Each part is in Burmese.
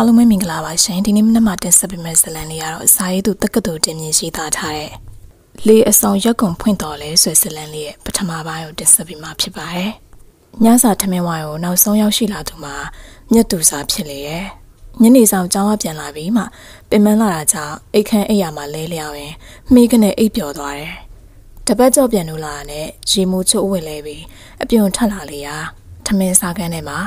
အားလုံးပဲမင်္ဂလာပါရှင်ဒီနေ့မနက်မှာတင်ဆက်ပေးမယ့်ဇာတ်လမ်းလေးကတော့စာရေးသူတက္ကသိုလ်တင်မြင့်ရှိသားထားတဲ့လေအဆောင်ရက်ကွန်ဖွင့်တော်လဲဆွဲဇာတ်လမ်းလေးရဲ့ပထမပိုင်းကိုတင်ဆက်ပေးမှာဖြစ်ပါတယ်ညစာထမင်းဝိုင်းကိုနောက်ဆုံးရောက်ရှိလာသူမှာမြတ်သူစာဖြစ်လေရဲ့ညနေဆောင်ကျောင်းဝပြန်လာပြီးမှပင်မလာတာကြောင့်အိတ်ခမ်းအိပ်ရမှာလဲလျောင်းရင်မိကနေအိပ်ပျော်သွားတယ်တပတ်ကြော့ပြန်လို့လာတဲ့ရေမိုးချိုးဝင်လဲပြီးအပြုံထက်လာလေရာထမင်းစားခန်းထဲမှာ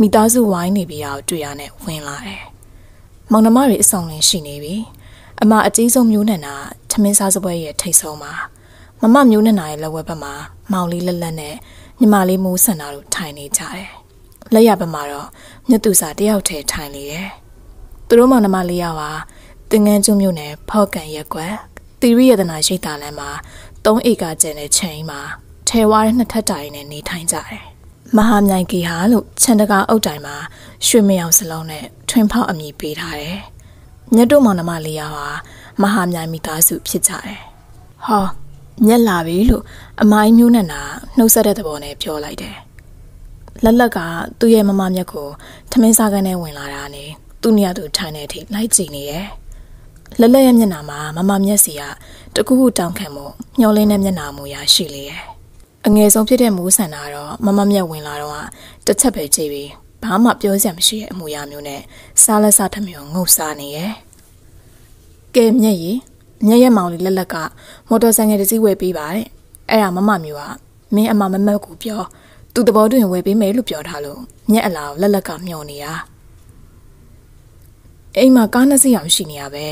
မိသားစုဝိုင်းနေပြီးတော့တွေ့ရနဲ့ဝင်လာတယ်။မောင်နှမတွေအဆောင်လင်းရှိနေပြီ။အမအကြီးဆုံးမျိုးနန္နာထမင်းစားစပွဲရဲ့ထိတ်ဆုံးမှာမမမျိုးနန္နာရဲ့လက်ဝဲဘက်မှာမောင်လေးလက်လက်နဲ့ညီမလေးမိုးဆန္ဒတို့ထိုင်နေကြတယ်။လက်ရဘက်မှာတော့မြတ်သူစာတယောက်တည်းထိုင်နေတယ်။သူတို့မောင်နှမလေးယောက်ဟာတင်ငန်းကျွမျိုးနဲ့ဖောက်ကန်ရက်ကွက်တီရီယတနာရှိတာလမ်းမှာ၃ဧကကျန်တဲ့ချိန်မှာထဲဝါးတဲ့နှစ်ထပ်တိုင်နဲ့နေထိုင်ကြတယ် မဟာမြိုင်ကီဟာလို့ချန်တကာအုတ်တိုင်မှာရွှေမယောင်စလုံးနဲ့ထွင်းဖောက်အမည်ပေးထားတယ်။မြတ်တို့မောင်နှမလေးယောက်ဟာမဟာမြိုင်မိသားစုဖြစ်ကြတယ်။ဟောညက်လာပြီလို့အမိုင်းမျိုးနဲ့နာနှုတ်ဆက်တဲ့သဘောနဲ့ပြောလိုက်တယ်။လက်လက်ကသူ့ရဲ့မမမြတ်ကိုထမင်းစားကန်းနဲ့ဝင်လာတာနဲ့သူ့နေရာသူထိုင်နေတဲ့အထိလိုက်ကြည့်နေရဲ့။လက်လက်ရဲ့မျက်နှာမှာမမမျက်စီကတကူကူတောင်းခံမှုညှော်လင်းတဲ့မျက်နှာမူရာရှိလေရဲ့။ အငယ်ဆုံးဖြစ်တဲ့မိုးဆန်တာတော့မမမြက်ဝင်လာတော့တစ်ချက်ပဲကြည့်ပြီးဘာမှပြောစရာမရှိတဲ့အမူအရာမျိုးနဲ့စားလက်စားထမျိုးငုတ်စားနေရဲ့ကဲမြက်ရီမြက်ရဲ့မောင်လေးလက်လက်ကမော်တော်ဆိုင်ငယ်တစ်စီးဝယ်ပေးပါတဲ့အဲ့ဒါမမမျိုးကမင်းအမမမက်ကိုပြောသူတဘောတွင်ဝယ်ပေးမယ်လို့ပြောထားလို့မြက်အလားကိုလက်လက်ကမျောနေတာအိမ်မှာကားနှစ်စီးအောင်ရှိနေရပဲ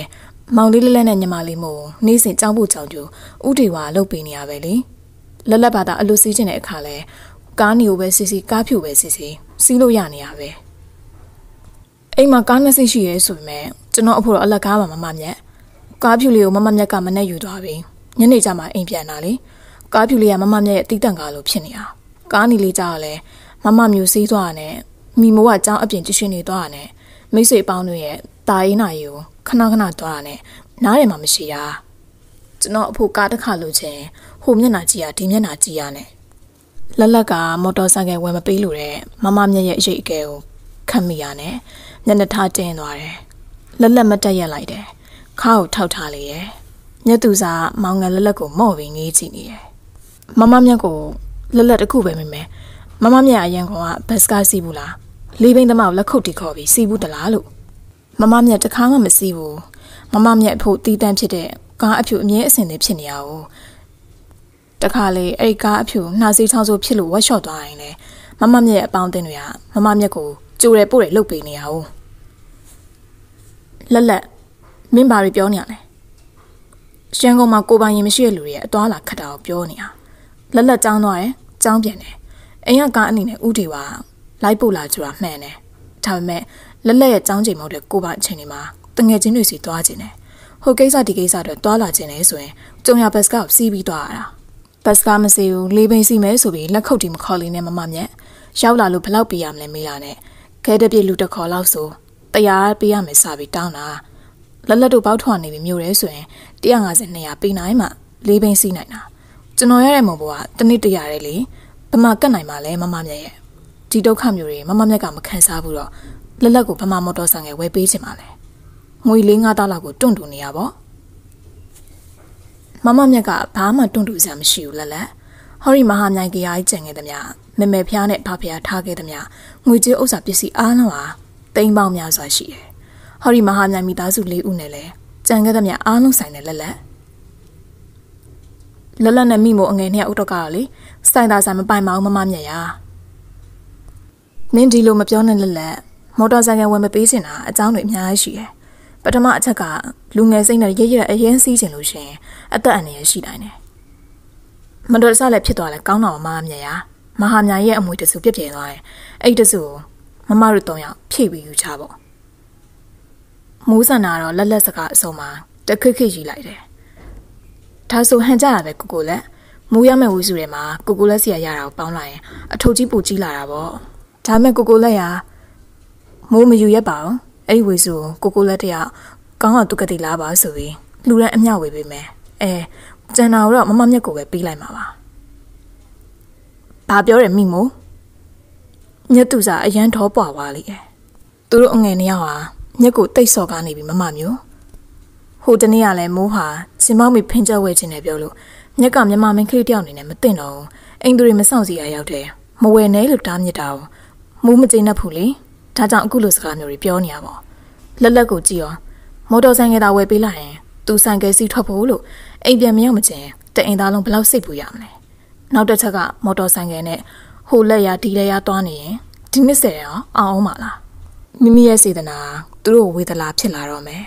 မောင်လေးလက်လက်နဲ့ညီမလေးမို့နေ့စဉ်ကြောင်းဖို့ကြောင်းကျူဥတီဝါလှုပ်ပေးနေရပဲလေ လက်လက်ပါတာအလိုစီးခြင်းတဲ့အခါလဲကားနီကိုပဲစီစီကားဖြူပဲစီစီစီးလို့ရနေရပဲအိမ်မှာကားနှစ်စီးရှိရဲဆိုပေမဲ့ကျွန်တော်အဖို့တော့အလက်ကားပါမမမြက်ကားဖြူလေးကိုမမမြက်ကမနဲ့ယူသွားပြီညနေကျမှအိမ်ပြန်လာလေကားဖြူလေးကမမမြက်ရဲ့တီးတန့်ကားလို့ဖြစ်နေတာကားနီလေးကြောက်လဲမမမျိုးစီးသွားတယ်မိမိုးကအကြောင်းအပြင်ကြည့်ရှင်နေသွားတယ်မိတ်ဆွေပေါင်းတို့ရဲ့တာရင်နာရီကိုခဏခဏသွားတာနဲ့နားတယ်မှမရှိတာ ကျွန်တော်အဖို့ကားတစ်ခါလို့ချင်းဟိုမျက်နှာကြည့်ရဒီမျက်နှာကြည့်ရနဲ့လက်လက်ကမော်တော်ဆိုင်ကယ်ဝယ်မပေးလို့တဲ့မမမျက်ရဲ့အရေးအကဲကိုခတ်မိရနဲ့မျက်နှာထားတင်းသွားတယ်လက်လက်မတက်ရက်လိုက်တယ်ခါကိုထောက်ထားလေရဲ့ညက်သူစားမောင်ငယ်လက်လက်ကိုမော့ပြီးငေးကြည့်နေတယ်မမမျက်ကိုလက်လက်တစ်ခုပဲမိမယ်မမမျက်အရင်ကဘတ်စကားစီးဘူးလားလေးဘိန်းသမားကိုလက်ခုပ်တီခေါ်ပြီးစီးဘူးတလားလို့မမမျက်တခါမှမစီးဘူးမမမျက်အဖို့တီးတန့်ဖြစ်တဲ့ ကားအဖြူအမြဲအစင်တွေဖြစ်နေရအောင်တခါလေအဲ့ကားအဖြူနှာစေးချောင်းဆိုးဖြစ်လို့ဝက်လျှော့သွားရင်လေမမမြက်အပေါင်းတင်တွေကမမမြက်ကိုကြိုတယ်ပို့တယ်လှုပ်ပေးနေရအောင်လက်လက်မင်းဘာတွေပြောနေရလဲရှမ်းကုန်မှာကိုပိုင်ရင်မရှိတဲ့လူတွေရဲ့အသွားလာခတ်တာကိုပြောနေတာလက်လက်ကြောင်းသွားတယ်ကြောင်းပြန်တယ်အိမ်ကကားအနေနဲ့ဥတီပါလိုက်ပို့လာကြတာမှန်တယ်ဒါပေမဲ့လက်လက်ရဲ့ကြောင်းချိန်မဟုတ်တဲ့ကိုပိုင်အချိန်တွေမှာတငယ်ချင်းတွေစီသွားခြင်းတယ် ဟိုကိစ္စဒီကိစ္စတွေသွားလာခြင်းလဲဆိုရင်ကြုံရဘတ်စကစီးပြီးသွားရတာဘတ်စကားမစီဘူးလေးပိန်စီမဲဆိုပြီးလက်ခုပ်တီမခေါ်လေးနဲ့မမမြက်ရောက်လာလို့ဘလောက်ပေးရမလဲမေးလာနဲ့ခဲတပြည့်လူတစ်ခေါ်လောက်ဆိုတရားပေးရမယ်စပြီးတောင်းတာလက်လက်တို့ပေါက်ထွက်နေပြီမြို့ရဲဆိုရင်150 200ပေးနိုင်မှလေးပိန်စီနိုင်တာကျွန်တော်ရတဲ့မုံဘောကတနေ့တရာရဲလေဘမကတ်နိုင်ပါလဲမမမြက်ရဲ့ဒီဒုက္ခမျိုးတွေမမမြက်ကမခံစားဘူးတော့လက်လက်ကိုဘမမော်တော်ဆိုင်ငယ်ဝယ်ပေးချင်ပါလဲ ငွေလေး9တောက်လောက်ကိုတွန့်တူနေရပါမမမြက်ကဘာမှတွန့်တူစရာမရှိဘူးလက်လက်ဟောရီမဟာမြိုင်ကြီးအားကျန်ခဲ့သည်မြမမေဖျားနဲ့ဖဖျားထားခဲ့သည်မြငွေကြေးဥစ္စာပစ္စည်းအားလုံးဟာတိမ်ပေါင်းများစွာရှိတယ်ဟောရီမဟာမြိုင်မိသားစုလေးဦးနဲ့လည်းကြံခဲ့သည်မြအားလုံးဆိုင်တယ်လက်လက်လက်လက်နဲ့မိမို့အငယ်နှစ်ယောက်ဥတော့ကတော့လေစိုင်သာဆိုင်မပိုင်မအောင်မမမြက်ရနင်းဒီလိုမပြောနဲ့လက်လက်မော်တော်ဆိုင်ကဝယ်မပေးချင်တာအကြောင်းတွေအများကြီးရှိတယ် ပထမအချက်ကလူငယ်စိတ်နဲ့ရရအရင်စီးချင်လို့ရှင်အသက်အန္တရာယ်ရှိနိုင်တယ်။မတော်တဆလည်းဖြစ်သွားလဲကောင်းတော်မမမြရမဟာမြရဲ့အမွေတစုပြစ်ပြဲသွားတယ်။အဲ့တစုကိုမမတို့တော့ရောက်ဖြည့်ပြီးယူချပေါ့။မိုးစံနာတော့လက်လက်စကားအစုံမှာတခက်ခက်ရီလိုက်တယ်။ဒါဆိုဟန်ကြတာပဲကိုကိုလက်မူရမဲ့ဝီစုထဲမှာကိုကိုလက်စီရရတာကိုပေါင်းလိုက်ရင်အထုပ်ကြီးပူကြီးလာတာပေါ့။ဒါမဲ့ကိုကိုလက်ရမိုးမယူရက်ပါဘူး။ အဲ့ဒီဝေစုကိုကိုလက်တရကောင်းအောင်သူကတိလားပါဆိုပြီးလူရန်အမြောက်ဝေပေးမယ်အဲကျန်တာတော့မမမြက်ကိုပဲပြီးလိုက်မှာပါဘာပြောတယ်မိမို့ညက်သူစာအရန်ထောပွားသွားလိမ့်သူတို့အငယ်နှစ်ယောက်ဟာညက်ကိုတိတ်ဆော့ကားနေပြီမမမျိုးဟိုတနေ့ကလည်းမိုးဟာစင်မောက်မီဖင်ချက်ဝဲခြင်းနဲ့ပြောလို့ညက်ကမြမမင်းကလေးတယောက်နေနဲ့မသိတော့ဘူးအိမ်သူတွေမဆောင်စီရရောက်တယ်မဝယ်နဲ့လို့တားမြစ်တာကိုမိုးမကျင်းတတ်ဘူးလေ ဒါကြောင့်အခုလိုစကားမျိုးတွေပြောနေရပါလက်လက်ကိုကြည့်ရောမော်တော်ဆိုင်ကသာဝယ်ပေးလိုက်ရင်သူဆိုင်ကယ်စီထွက်ဖို့လို့အိမ်ပြန်မရောက်မချင်းတအိမ်သားလုံးဘယ်လောက်စိတ်ပူရမလဲနောက်တစ်ချက်ကမော်တော်ဆိုင်ကယ်နဲ့ဟိုလက်ရဒီလက်ရသွားနေရင်ဒီနှစ်ဆယ်ရောအောင်အောင်ပါလားမိမိရဲ့စေတနာသူတို့ဝေဒလာဖြစ်လာတော့မယ်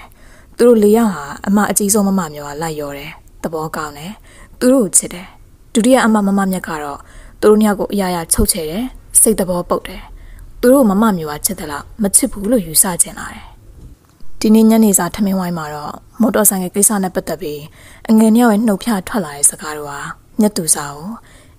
သူတို့လေးယောက်ဟာအမအကြီးဆုံးမမမျိုးကလိုက်ရောတယ်သဘောကောင်းတယ်သူတို့ကိုချစ်တယ်ဒုတိယအမမမမြတ်ကတော့သူတို့ညကိုအရာရာချုပ်ချယ်တယ်စိတ်သဘောပုတ်တယ် သူတို့မမမျိုးကချစ်တယ်လားမချစ်ဘူးလို့ယူဆကျင်လာတယ်ဒီနေ့ညနေစာထမင်းဝိုင်းမှာတော့မော်တော်ဆိုင်ကကိစ္စနဲ့ပတ်သက်ပြီးအငယ်ညရဲ့နှုတ်ဖြထွက်လာတဲ့စကားတို့ဟာညက်သူစာကို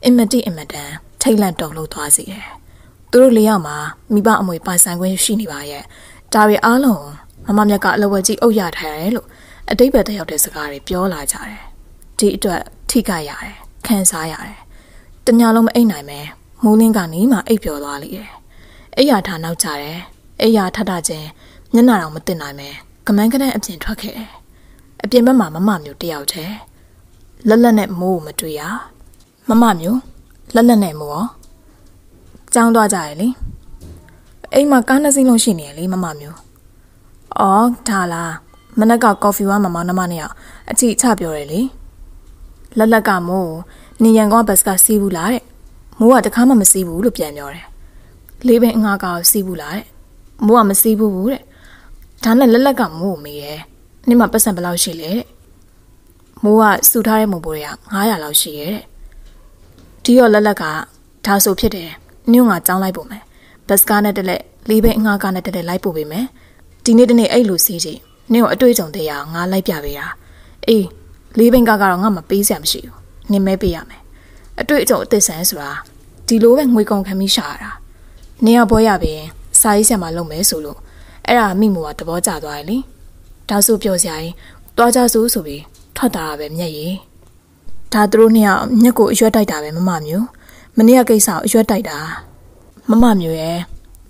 အင်မတိအင်မတန်ထိတ်လန့်တုန်လှုပ်သွားစေတယ်။သူတို့လေးယောက်မှာမိဘအမွေပိုင်ဆိုင်ခွင့်ရှိနေပါရဲ့။ဒါတွေအားလုံးမမမြတ်ကအလဝက်ကြီးအုပ်ရထားတယ်လို့အတိတ်ပဲတယောက်တဲ့စကားတွေပြောလာကြတယ်။ဒီအတွက်ထိခိုက်ရတယ်။ခံစားရတယ်။တညာလုံးမအိပ်နိုင်ပဲမိုးလင်းကနေမှအိပ်ပျော်သွားလိမ့်တယ်။ အိပ်ရထားနောက်ကြတယ်။အိပ်ရထထချင်းမျက်နှာတော့မတင်နိုင်ပဲကမန်းကနန်းအပြင်ထွက်ခဲ့တယ်။အပြင်ဘက်မှာမမမျိုးတယောက်တည်းလက်လက်နဲ့မိုးကိုမတွေ့ရမမမျိုးလက်လက်နဲ့မိုးရောကြောင်းသွားကြရလေအိမ်မှာကားနှစ်စီးလုံးရှိနေရလေမမမျိုးအော်ဒါလားမနက်ကကော်ဖီဝါမမောင်နှမနဲ့အချီချပြောတယ်လေလက်လက်ကမိုးနေရန်ကောဘတ်ကစီးဘူးလားတဲ့မိုးကတခါမှမစီးဘူးလို့ပြန်ပြောတယ် လေးပင်အငါကောစီးဘူးလားတဲ့မိုးကမစီးဘူးတဲ့ဒါနဲ့လက်လက်ကမိုးကိုမေးတယ်နေ့မှပတ်စံဘယ်လောက်ရှိလဲတဲ့မိုးကစုထားတဲ့မုံပိုးတွေက900လောက်ရှိရဲ့တဲ့ဒီရောလက်လက်ကဒါဆိုဖြစ်တယ်နင်းကကြောင်းလိုက်ပို့မယ်ဘတ်စကားနဲ့တက်လက်လေးဘိအငှားကားနဲ့တက်လက်လိုက်ပို့ပေးမယ်ဒီနေ့တနေ့အဲ့လိုစီးကြည့်နင်းကိုအတွေ့အကြုံတရားငါလိုက်ပြပေးတာအေးလေးဘိကားကတော့ငါမပေးစရာမရှိဘူးနင်းမဲပေးရမယ်အတွေ့အကြုံအသစ်ဆန်းဆိုတာဒီလိုပဲငွေကုန်ခံပြီးရှာရတာ နင်းရပွဲရပြီးစာရေးဆရာမလုပ်မယ်ဆိုလို့အဲ့ဒါမိမို့ကသဘောကျသွားတယ်လေဒါဆိုပြောစရာရင်တွားကြစို့ဆိုပြီးထွက်တာပဲမျက်ရည်ဒါသူတို့နှစ်ယောက်မျက်ကိုအရွက်တိုက်တာပဲမမမျိုးမနေ့ကကိစ္စကိုအရွက်တိုက်တာမမမျိုးရဲ့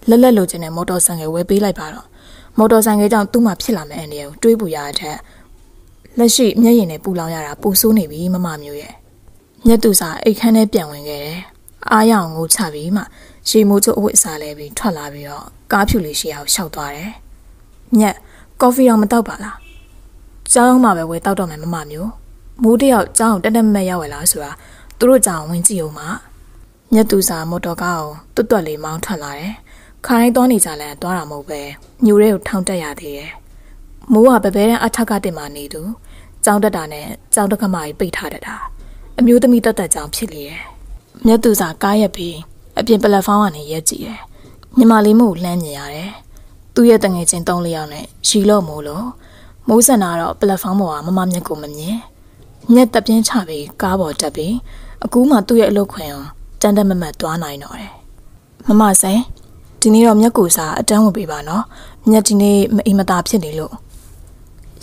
လက်လက်လိုချင်တဲ့မော်တော်ဆိုင်ကယ်ဝယ်ပေးလိုက်ပါတော့မော်တော်ဆိုင်ကယ်ကြောင့်သူ့မှာဖြစ်လာမယ့်အနေကိုတွေးပူရတဲ့ထက်လက်ရှိမျက်ရည်နဲ့ပူလောင်ရတာပူဆိုးနေပြီမမမျိုးရဲ့မျက်သူစာအိတ်ခမ်းထဲပြန်ဝင်ခဲ့တယ်အားရအောင်ငိုချပြီးမှ ရှီမိုးချိုအဝတ်အစားလဲပြီးထွက်လာပြီးတော့ကားဖြူလေးရှိအောင်ရှောက်သွားတယ်ညက်ကော်ဖီတော့မတောက်ပါလားကျောင်းမှာပဲဝယ်တောက်တော့မယ်မမမျိုးမိုးတယောက်ကျောင်းတက်တက်မဲ့ရောက်ရလားဆိုတာသူတို့ကြောင်ဝင်ကြည့်အောင်ပါညက်သူစာမော်တော်ကားကိုတွတ်တွတ်လေးမောင်းထွက်လာတယ်ခိုင်းသွားနေကြလဲသွားတာမဟုတ်ပဲညိုရဲကိုထောင်တက်ရသေးတယ်မိုးကပပဲတဲ့အထက်ကတင်မာနေသူကျောင်းတက်တာနဲ့ကျောင်းတက္ကမကြီးပိတ်ထားတတ်တာအမျိုးသမီးတက်တက်ကြောင်ဖြစ်လေတယ်မြတ်သူစာကားရက်ပြီး အပြင်ပလက်ဖောင်းကနေရက်ကြည့်တယ်ညီမလေးမို့လှမ်းမြင်ရတယ်သူ့ရဲ့တငယ်ချင်း၃လယောက်နဲ့ရီလို့မို့လို့မိုးစံနာတော့ပလက်ဖောင်းပေါ်ကမမမြက်ကိုမမြင်မြက်တပြင်းချပြီးကားပေါ်တက်ပြီးအကူးမှသူ့ရဲ့အလုပ်ခွင်အောင်တန်တက်မမတ်သွားနိုင်တော့တယ်မမဆိုင်ဒီနေ့တော့မြက်ကိုစားအတန်းဝင်ပေးပါနော်မြက်ဒီနေ့မအိမ်မသာဖြစ်နေလို့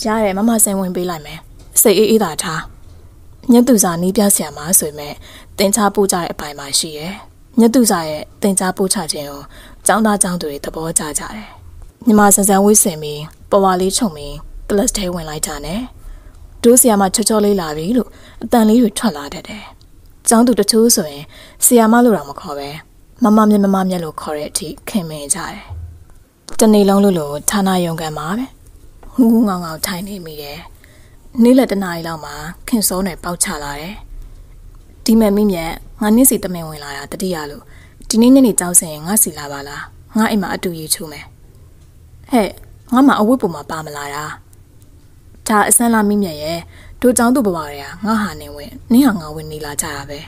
ရတယ်မမဆိုင်ဝင်ပေးလိုက်မယ်စိတ်အေးအေးသာထားမြက်သူစာနီးပြဆရာမဆိုပေမဲ့တင်ချပို့ကြတဲ့အပိုင်းမှာရှိရယ် မြက်သူစာရဲ့တင်ချပို့ချခြင်းကိုចောင်းသားចောင်းသူတွေသဘောကျကြတယ်ညီမဆန်ဆန်ဝိစင်ပြီးပေါ်ဝါလေးခြုံပြီးကလပ်ထဲဝင်လိုက်ကြတယ်ဒိုးဆီယာမချောချောလေးလာပြီလို့အတန်လေးတွေထွက်လာတတ်တယ်။ကျောင်းသူတချို့ဆိုရင်ဆီယာမလို့တော့မခေါ်ပဲမမမြက်မမမြက်လို့ခေါ်တဲ့အထိခင်မင်ကြတယ်။တနေ့လုံးလို့လို့ဌာနယုံကန်မှာပဲ။ငူးငူးငေါငေါထိုင်နေမိတယ်။နေ့လက်တနားရီလောက်မှာခင်စောနယ်ပေါက်ချလာတယ်။ဒီမဲ့မိမြက် ငါနင်းစီတမင်ဝင်လာတာတတိယလို့ဒီနေ့ညနေကြောက်စင်ငါစီလာပါလား။ငါအိမ်မှာအတူရေးချိုးမယ်။ဟဲ့ငါမှအဝတ်ပုံမှာပါမလာတာ။ဒါအစမ်းလာမိမြရဲ့တို့ចောင်းသူဘဝတွေကငါဟာနေဝင်နင်းဟာငါဝင်နေလာကြတာပဲ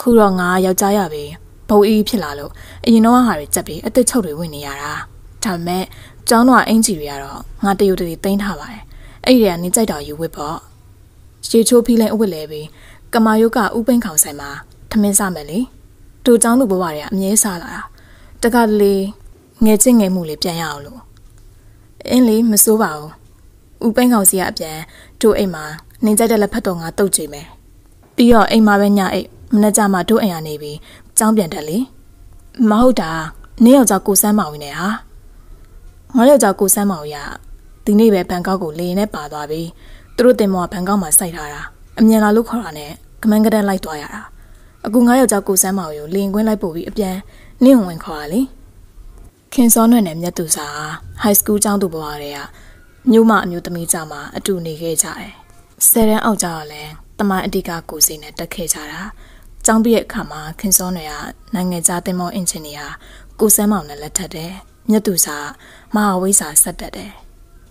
ခုတော့ငါယောက်ျားရပြီဘုံအေးဖြစ်လာလို့အရင်တော့ဟာတွေကြက်ပြီးအသက်ချုပ်တွေဝင်နေရတာဒါပေမဲ့ចောင်းတော့အင်ဂျီတွေကတော့ငါတရုတ်တွေသိမ်းထားပါတယ်အဲ့ဒီကနေကြိုက်တော်ယူဝစ်ပေါ့ရေချိုးဖီးလဲအဝစ်လဲပြီးကမာယုတ်ကဥပိန်ခေါင်ဆိုင်မှာထ မင်းစားမယ်လေတို့ចောင်းသူဘဝတွေကအမြဲစားလာတာတကလေငယ်ချင်းငယ်မှုလေးပြန်ရအောင်လို့အင်းလေးမစိုးပါဘူးဦးပိန်းကောင်စီကအပြန်တို့အိမ်မှာနင်းကြတဲ့လက်ဖက်တော်ငါတုတ်ကြည့်မယ်ပြီးတော့အိမ်မှာပဲညအိတ်မနေ့ကမှတို့အိမ်ကနေပြီးကြောင်းပြန်တက်လေမဟုတ်တာနင်းယောက်ျားကိုစမ်းမောင်နေဟာငါယောက်ျားကိုစမ်းမောင်ရဒီနေ့ပဲဘန်ကောက်ကိုလေရင်နဲ့ပါသွားပြီသူတို့တင်မောကဘန်ကောက်မှာစိုက်ထားတာအမြန်လာလို့ခေါ်တာနဲ့ကမန်းကတန်းလိုက်သွားရတာ အခုငါယောက်ျားကိုစမ်းမောင်ကိုလေရင်ကွင်းလိုက်ပို့ပြီးအပြန်နင့်ဝင်ခေါ်တာလေခင်စောနွယ်နဲ့မြတ်သူစာ high school ကျောင်းသူဘဝတွေကမြို့မအမျိုးသမီးကြမှာအတူနေခဲ့ကြတယ်ဆယ်ရန်အောက်ကြတော့လဲတမန်အဓိကကိုစီနဲ့တက်ခဲ့ကြတာကျောင်းပြည့်အခါမှာခင်စောနွယ်ကနိုင်ငံခြားတင်မောအင်ဂျင်နီယာကိုစမ်းမောင်နဲ့လက်ထပ်တယ်မြတ်သူစာမဟာဝိစာဆက်တက်တယ်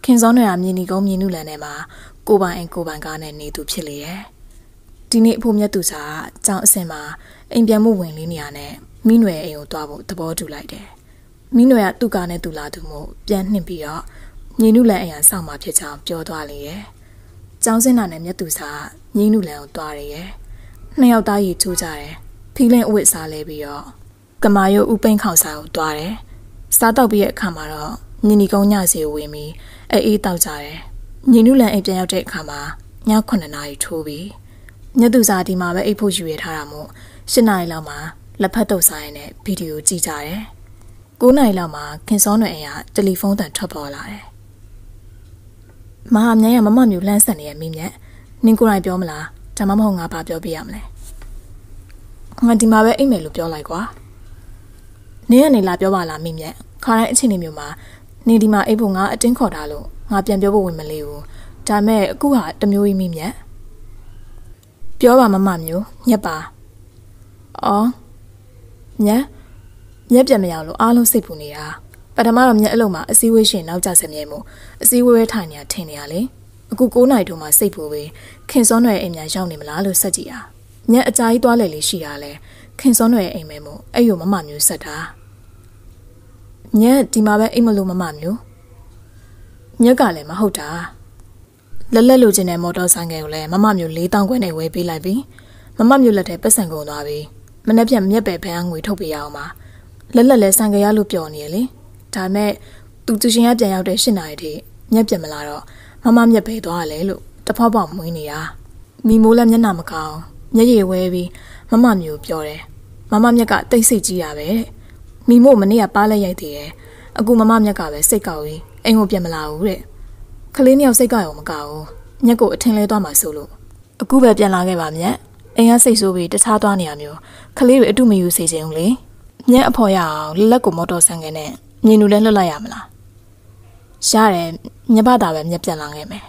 ခင်စောနွယ်ကမြင်းဒီကုန်းမြင်းနုလန်ထဲမှာကိုပိုင်အိမ်ကိုပိုင်ကားနဲ့နေသူဖြစ်လေတယ် ဒီနေ့အဖို့မြတ်သူစာကကျောင်းအစင်မှာအိမ်ပြန်မှုဝင်လေးနေရနဲ့မိနွယ်အိမ်ကိုတွားဖို့သဘောတူလိုက်တယ်မိနွယ်ကသူ့ကားနဲ့သူလာသူမို့ပြန်နှင်ပြီးတော့ညီနုလန်အိမ်ကစောင့်มาဖြစ်ချောင်းပြောသွားလေတယ်ကျောင်းစင်းနာနဲ့မြတ်သူစာညီနုလန်ကိုတွားရရဲ့နှစ်ယောက်သားကြီးချိုးကြတယ်ဖီလင်းအဝတ်စားလဲပြီးတော့ကမာယိုဥပိန်ခေါင်စာကိုတွားတယ်စားတော့ပြီးရဲ့အခါမှာတော့ညီနီကုန်းညစီကိုဝင်ပြီးအေးအေးတောက်ကြတယ်ညီနုလန်အိမ်ပြန်ရောက်တဲ့အခါမှာည9နာရီထိုးပြီး ညသူစာဒီမှာပဲအိတ်ဖို့ယူရထားတာမို့10နာရီလောက်မှာလက်ဖက်တုပ်ဆိုင်နဲ့ဗီဒီယိုကြည့်ကြတယ်9နာရီလောက်မှာခင်စောနွယ်အိမ်ကတယ်လီဖုန်းတန်ထွက်ပေါ်လာတယ်မဟာမြိုင်ကမမမျိုးလှမ်းဆက်နေရမိမြက်နင်ကိုယ်တိုင်ပြောမလားဒါမှမဟုတ်ငါဘာပြောပြရမလဲငါဒီမှာပဲအိမ်မယ်လို့ပြောလိုက်ကွာနင်းကနေလာပြောပါလားမိမြက်ခါတိုင်းအချိန်နေမျိုးမှာနင်ဒီမှာအိပ်ဖို့ငါအတင်းခေါ်တာလို့ငါပြန်ပြောဖို့ဝင်မလေးဘူးဒါမဲ့အခုဟာတမျိုးကြီးမိမြက် ပြောပါမမမျိုးညက်ပါအော်ညက်ညက်ပြန်မရလို့အားလုံးစိတ်ပူနေတာပထမတော့မြက်အလုံးမှာအစည်းအဝေးရှင်နောက်ကျစမြဲမှုအစည်းအဝေးထိုင်နေတာထင်နေရလေအခု9နိုင်တုန်းမှာစိတ်ပူပြီးခင်စောနွယ်အိမ်များရောက်နေမလားလို့စက်ကြည့်တာညက်အကြာကြီးသွားလေလေရှိရလဲခင်စောနွယ်အိမ်မဲမို့အဲ့လိုမမမျိုးဆက်တာညက်ဒီမှာပဲအိမ်မလို့မမမျိုးညက်ကလည်းမဟုတ်တာ လက်လက်လိုချင်တဲ့မော်တော်ဆိုင်ကယ်ကိုလည်းမမမျိုး၄တောင်းခွဲနဲ့ဝယ်ပေးလိုက်ပြီးမမမျိုးလက်ထဲပတ်စံကုန်သွားပြီးမနေ့ပြန်မြက်ပဲဖန်းငွေထုတ်ပေးရအောင်ပါလက်လက်လဲဆိုင်ကယ်ရလို့ပြောနေရလေဒါမဲ့သူသူရှင်ကပြန်ရောက်တဲ့၈နာရီထိမြက်ပြမလာတော့မမမြက်ပဲသွားရလဲလို့တဖောက်ပေါက်မွေးနေတာမိမိုးလည်းမျက်နှာမကောင်းမျက်ရည်ဝဲပြီးမမမျိုးပြောတယ်မမမြက်ကတိတ်ဆိတ်ကြီးတာပဲမိမို့မနေ့ကပါးလက်ရိုက်သေးတယ်အခုမမမြက်ကပဲစိတ်ကောက်ပြီးအိမ်ကိုပြန်မလာဘူးတဲ့ ကလေးနှစ်ယောက်စိတ်ကောက်ရောမကောက်ဘူးမြက်ကိုအထင်လဲသွားမှဆိုလို့အခုပဲပြန်လာခဲ့ပါမြက်အိမ်ကစိတ်ဆိုးပြီးတခြားသွားနေရမျိုးကလေးတွေအတုမယူစေချင်ဘူးလေမြက်အဖော်ရအောင်လက်လက်ကိုမော်တော်ဆန်ကနေမြင်လူလဲလွတ်လိုက်ရမလားရတယ်မြက်ပါတာပဲမြက်ပြန်လာခဲ့မယ်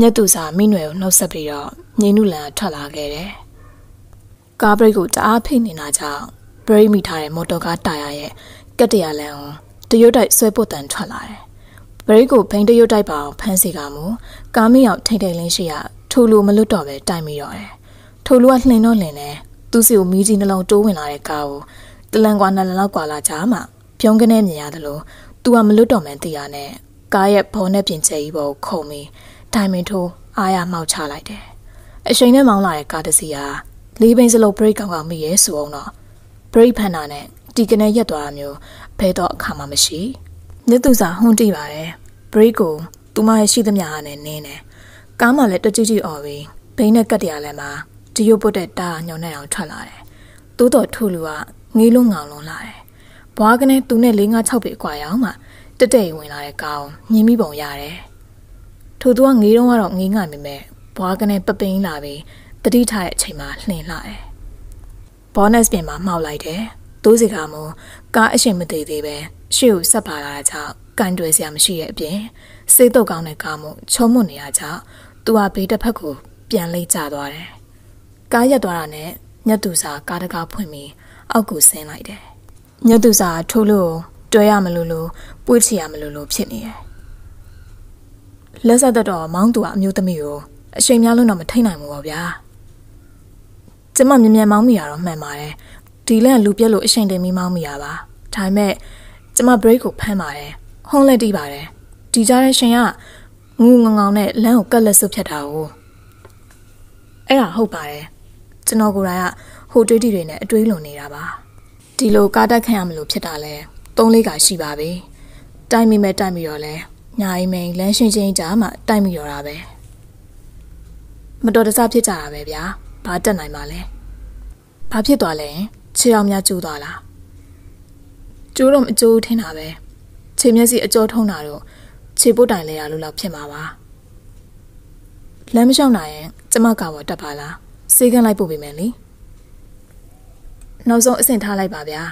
ညက်သူစာမိနွယ်ကိုနှုတ်ဆက်ပြီးတော့ငိန်နုလန်ထွက်လာခဲ့တယ်ကားဘရိတ်ကိုတအားဖိနေတာကြောင့်ဘရိတ်မိထားတဲ့မော်တော်ကားတာယာရဲ့ကက်တရာလန်ကိုတရွတ်တိုက်ဆွဲပုတ်တန်ထွက်လာတယ် ဘရိတ်ကိုဖိန်တရွတ်တိုက်ပါအောင်ဖမ်းစီကမူကားမရောက်ထိတ်ထိတ်လင်းရှိရထိုလူမလွတ်တော့ပဲတိုင်မိတော့တယ်ထိုလူကလှင်တော့လှင်တယ်သူ့စီကိုမီးကြီးနှလုံးတိုးဝင်လာတဲ့ကားကိုတလန်ကွာနှစ်လလောက်ကွာလာကြမှာပြုံးကနေမြင်ရတယ်လို့သူကမလွတ်တော့မှန်းသိရနဲ့ကားရဲ့ဘောနဲ့ပြင်ချဲကြီးပေါ်ခုံပြီးဒိုင်မင်ထိုးအားရမှောက်ချလိုက်တယ်အချိန်နဲ့မောင်းလာတဲ့ကားတစ်စီးဟာလေးဘိန်းစလုံးဘရိတ်ကောင်းကောင်းမိရဲဆိုအောင်တော့ဘရိတ်ဖန်တာနဲ့တီကနေရက်သွားတာမျိုးဘယ်တော့အခါမှမရှိ မြတ်သူစာဟွန်းတိပါတယ်ဘရိတ်ကိုသူမရဲ့ရှိသမျှဟာနဲ့နင်းတယ်ကားမှလည်းတကြွကြွអော်ပြီးဘိန်းနဲ့ကတ်တရားလည်းမှာဒီရုပ်ပုတ်တဲ့တာညောင်နေအောင်ထွက်လာတယ်တိုးတော်ထူလူကငေးလုံးငောင်လုံးလာတယ်ဘွားကနေသူနဲ့၄၅၆ပေအကွာရောင်းမှတက်တက်ဝင်လာတဲ့ကောင်းမြင်မိပုံရတယ်ထို့သူကငေးတော့ကတော့ငေးငါမိမဲ့ဘွားကနေပပိန်းလာပြီးတတိထားတဲ့အချိန်မှာလှင်လာတယ်။ဘောနက်ပြင်မှာမှောက်လိုက်တယ်။သိုးစီကမ ကားအရှင်မသေးသေးပဲရှေ့ကိုဆက်ပါလာတာကြောင့်ကန်တွယ်စရာမရှိတဲ့အပြင်စေးတုတ်ကောင်းတဲ့ကားမှုချုံးမွနေရကြောင့်သူဟာဘေးတစ်ဖက်ကိုပြန်လိမ့်ကျသွားတယ်။ကားရက်သွားတာနဲ့ညတူစာကားတကားဖွင့်ပြီးအောက်ကိုဆင်းလိုက်တယ်။ညတူစာထိုးလို့တွဲရမလို့လို့ပွေ့ချရမလို့လို့ဖြစ်နေတယ်။လက်ဆက်တော့မောင်းသူကအမျိုးသမီးကိုအချိန်များလို့တော့မထိနိုင်ဘူးပေါ့ဗျာ။ကျမမြင်မြန်မောင်းမိတာတော့မှန်ပါတယ် ဒီလန့်လူပြက်လို့အချိန်တင်ပြီးမောင်းမိရပါဒါပေမဲ့ကျမ break ကိုဖမ်းပါတယ်ဟုံးလက်တီးပါတယ်ဒီကြားတဲ့ရှင်ကငူငငောင်နဲ့လမ်းကိုကတ်လက်စွပ်ဖြတ်တာကိုအဲ့ဒါဟုတ်ပါတယ်ကျွန်တော်ကိုယ်တိုင်ကဟိုတွေးတီတွေနဲ့အတွေးလွန်နေတာပါဒီလိုကားတက်ခံရမလို့ဖြစ်တာလဲသုံးလေးကရှိပါပြီတိုင်မိမဲ့တိုင်မိတော့လဲညာအိမ်မိန်လမ်းရှင်းချင်းကြားမှာတိုင်မိတော့တာပဲမတော်တဆဖြစ်ကြတာပဲဗျာဘာတက်နိုင်မှာလဲဘာဖြစ်သွားလဲ ခြေအောင်များကျိုးသွားလားကျိုးတော့မကျိုးထင်တာပဲခြေမျက်စိအကြောထုံးတာတော့ခြေပုတ်တိုင်လဲရလို့လောက်ဖြစ်မှာပါလမ်းမလျှောက်နိုင်ရင်ကျမကပေါ်တက်ပါလားစေကန်းလိုက်ပို့ပေးမယ်လေနောက်ဆုံးအဆင့်ထားလိုက်ပါဗျာ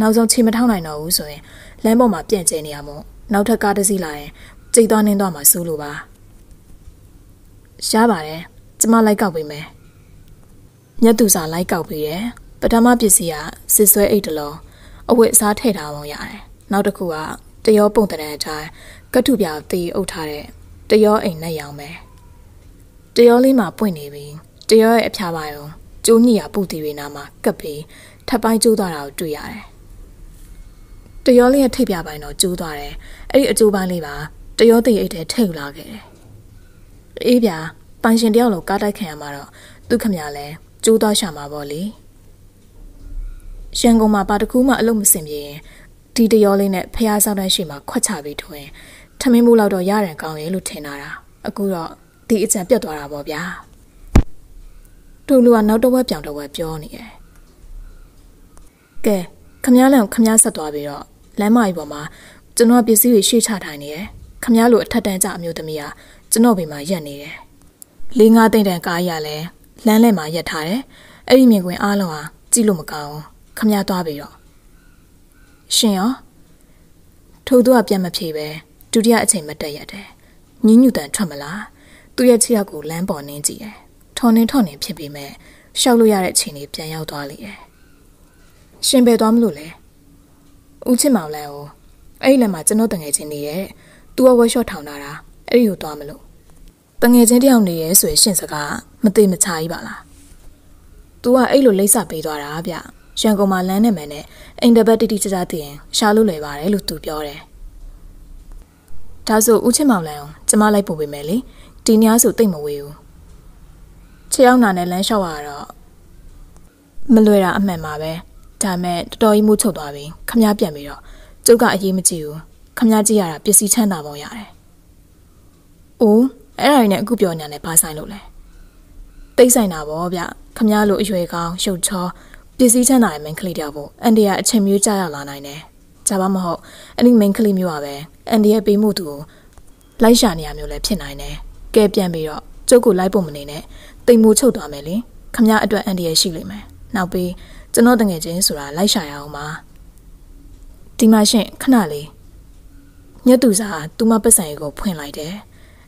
နောက်ဆုံးခြေမထောက်နိုင်တော့ဘူးဆိုရင်လမ်းပေါ်မှာပြန့်ကျဲနေရမို့နောက်ထပ်ကားတစ်စီးလာရင်ကြိတ်သွားနှင်းသွားမှာစိုးလို့ပါရှားပါတယ်ကျမလိုက်ကောက်ပေးမယ်ညက်သူစာလိုက်ကောက်ပေးတယ် ပထမပစ္စည်းကစစ်ဆွဲအိတ်တလုံးအဝတ်အစားထည့်ထားပုံရတယ်နောက်တစ်ခုကတရောပုံတရံအတိုင်းကတ်ထုပြတီးအုပ်ထားတဲ့တရောအိမ်နဲ့ရောင်မယ်တရောလေးမှာပွင့်နေပြီးတရောရဲ့အဖျားပိုင်းကိုကျိုးညိရပူတီတွေနာမှာကပ်ပြီးထပ်ပိုင်းကျိုးသွားတာကိုတွေ့ရတယ်တရောလေးရဲ့ထိပ်ပြပိုင်းတော့ကျိုးသွားတယ်အဲ့ဒီအကျိုးပိုင်းလေးပါတရောသိအိတ်ထဲထိတ်လာခဲ့တယ်အေးဗျာပိုင်ရှင်တယောက်လုံးကားတိုက်ခံရမှာတော့သူခမရလဲကျိုးသွားရှာမှာပေါ့လေ ရန်ကုန်မှာပါတကူမှအလုပ်မစင်ပြေရင်ဒီတရောလေးနဲ့ဖះဆောက်တန်းရှိမှာခွက်ချပြီးထွင်ထမင်းမှုလောက်တော့ရရန်ကောင်းရဲ့လို့ထင်တာအခုတော့ဒီအကြံပြတ်သွားတာပေါ့ဗျာတို့လူကနောက်တော့ဝက်ပြောင်တော့ဝက်ပြောနေတယ်ကဲခမည်းလန်ခမည်းဆက်သွားပြီးတော့လမ်းမကြီးပေါ်မှာကျွန်တော်ပစ္စည်းတွေရှေ့ချထိုင်နေတယ်ခမည်းလိုအထက်တန်းကြအမျိုးသမီးကကျွန်တော်ဘေးမှာရက်နေတယ်လေးငါးသိန်းတန်ကားရလဲလမ်းလဲမှာရက်ထားတယ်အဲ့ဒီမြင်ကွင်းအားလုံးဟာကြည့်လို့မကောင်းဘူး ခမည်းသွားပြီးတော့ရှင်ရောထို့သူကပြန်မဖြေပဲဒုတိယအချိန်မတက်ရတယ်ညင်းညူတန်ထွက်မလားသူ့ရဲ့ခြေထောက်ကိုလမ်းပေါ်နင်းကြည့်တယ်ထော်နေထော်နေဖြစ်ပေမဲ့ရှောက်လို့ရတဲ့အချိန်လေးပြန်ရောက်သွားလိမ့်တယ်ရှင်ပဲသွားမလို့လဲဦးချစ်မောင်လန်းကိုအဲ့ဒီလက်မှာကျွန်တော်တငယ်ချင်းနေရဲ့သူကဝက်ရှော့ထောင်လာတာအဲ့ဒီကိုသွားမလို့တငယ်ချင်းတယောက်နေရဲ့ဆိုရင်ရှင်စကားမသိမချာကြီးပါလား။ तू ကအဲ့လိုလိမ့်စာပေးသွားတာဗျ။ ရန်ကုန်မှာလမ်းနဲ့မယ်နဲ့အိမ်တပတ်တိတိကျကျသိရင်ရှာလို့လွယ်ပါတယ်လို့ तू ပြောတယ်။ဒါဆိုဦးချစ်မောင်လန်းအောင်ကျမလိုက်ပို့ပေးမယ်လေ။ဒီညဆိုတိတ်မဝေးဘူး။ချေရောက်နာနဲ့လမ်းလျှောက်ရတော့မလွယ်တာအမှန်ပါပဲ။ဒါမဲ့တော်တော်ကြီးမှုချုပ်သွားပြီ။ခမည်းပြန်ပြီးတော့ကျုပ်ကအရေးမကြည့်ဘူး။ခမည်းကြည့်ရတာပစ္စည်းချမ်းသာပုံရတယ်။အိုးအဲ့ဒါနဲ့အခုပြောညာနဲ့ဘာဆိုင်လို့လဲတိတ်ဆိုင်တာဗောဗျခမည်းလိုအရွယ်ကောင်းရှုပ်ချော ပစ္စည်းချမ်းသာတဲ့မင်းကလေးတယောက်ပေါ့အန်ဒီကအချိန်မျိုးကြာရောက်လာနိုင်တယ်ကြပါမဟုတ်အဲ့ဒီမင်းကလေးမျိုးอ่ะပဲအန်ဒီရဲ့ပေးမှုသူကိုလိုက်ရှာနေရမျိုးလည်းဖြစ်နိုင်တယ်ကဲပြန်ပြီးတော့ကျုပ်ကိုလိုက်ဖို့မနေနဲ့တိမ်မိုးချုပ်သွားမယ်လေခမည်းအတွက်အန်ဒီရဲ့ရှိလိမ့်မယ်နောက်ပြီးကျွန်တော်တငယ်ချင်းဆိုတာလိုက်ရှာရအောင်ပါဒီမှာရှင်ခဏလေးညက်သူစားသူမပတ်စံရီကိုဖွင့်လိုက်တယ်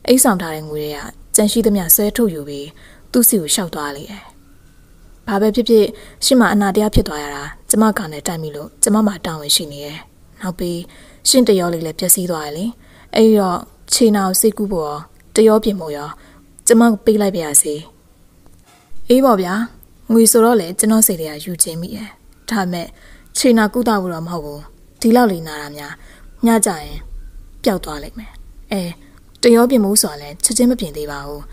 အိတ်ဆောင်ထားတဲ့ငွေတွေကကြန့်ရှိသမျှဆွဲထုတ်ယူပြီးသူ့စီကိုရှောက်သွားလေတယ်။ ဘာပဲဖြစ်ဖြစ်ရှင့်မအနာတရားဖြစ်သွားရတာကျမကနဲ့တိုက်မိလို့ကျမမှတောင်းဝင်ရှိနေတယ်။နောက်ပြီးရှင့်တရောလေးလည်းပျက်စီးသွားတယ်လေ။အဲဒီတော့ခြေနာကိုစိတ်ကူးဖို့ရောတရောပြင်ဖို့ရောကျမပေးလိုက်ပါရစေ။အေးပါဗျာ။ငွေဆိုတော့လေကျွန်တော်စိတ်တွေကယူချင်းမိတယ်။ဒါမဲ့ခြေနာကုသဖို့တော့မဟုတ်ဘူး။ဒီလောက်လေးနာတာများညကြရင်ပျောက်သွားလိမ့်မယ်။အဲတရောပြင်မှုဆိုတာလည်းချက်ချင်းမပြင်သေးပါဘူး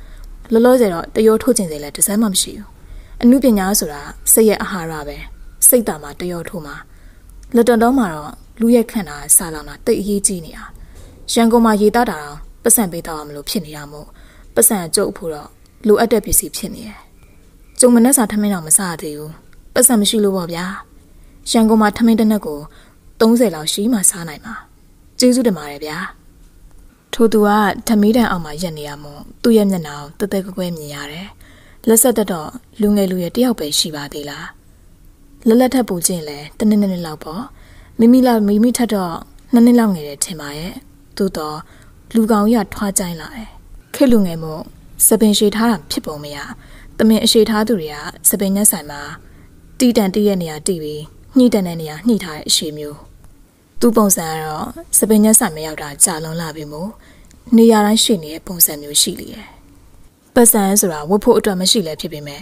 လောလောဆယ်တော့တရောထိုးခြင်းစိလည်းတစ်စမ်းမှမရှိဘူး အမှုပညာဆိုတာစိတ်ရဲ့အာဟာရပဲစိတ်တာမှာတရောထိုးမှာလက်တလုံးမှာတော့လူရဲ့ခန္ဓာဆာလောင်တာတိတ်အရေးကြီးနေတာရန်ကုန်မှာရေသားတာတော့ပတ်စံပေးတော့မလို့ဖြစ်နေတာမို့ပတ်စံကြုတ်ဖို့တော့လိုအပ်တဲ့ပစ္စည်းဖြစ်နေတယ်ကျုံမနဲ့စာထမင်းတော့မစားသေးဘူးပတ်စံမရှိလို့ပေါ့ဗျာရန်ကုန်မှာထမင်းတစ်နက်ကို30လောက်ရှိမှစားနိုင်မှာကျေးဇူးတင်ပါတယ်ဗျာထိုသူကဓမီးတန်အောင်မှာရက်နေရမို့သူ့ရဲ့မျက်နှာကိုတသက်ကွဲမြင်ရတယ်။ လက်ဆက်တက်တော့လူငယ်လူရဲ့တယောက်ပဲရှိပါသေးလား။လက်လက်ထပ်ပူချင်းလဲတနည်းနည်းလောက်ပေါ့။မိမိလောက်မိမိထက်တော့နှစ်နှစ်လောက်ငယ်တယ်ထင်ပါရဲ့။သို့တော့လူကောင်ကြီးကထွားကြိုင်းလာတယ်။ခေလူငယ်မို့စပင်ရှည်ထားတာဖြစ်ပုံမရ။တမင်အရှည်ထားသူတွေကစပင်ညက်ဆိုင်မှာတီတန်တီးရဲ့နေရာတီးပြီးညှိတန်တဲ့နေရာညှိထားတဲ့အရှည်မျိုးသူ့ပုံစံကတော့စပင်ညက်ဆိုင်မရောက်တာကြာလွန်လာပြီမို့နေရာတိုင်းရှိနေတဲ့ပုံစံမျိုးရှိလေတယ်။ ပတ်စံဆိုတာဝတ်ဖို့အတွက်မရှိလဲဖြစ်ပေမဲ့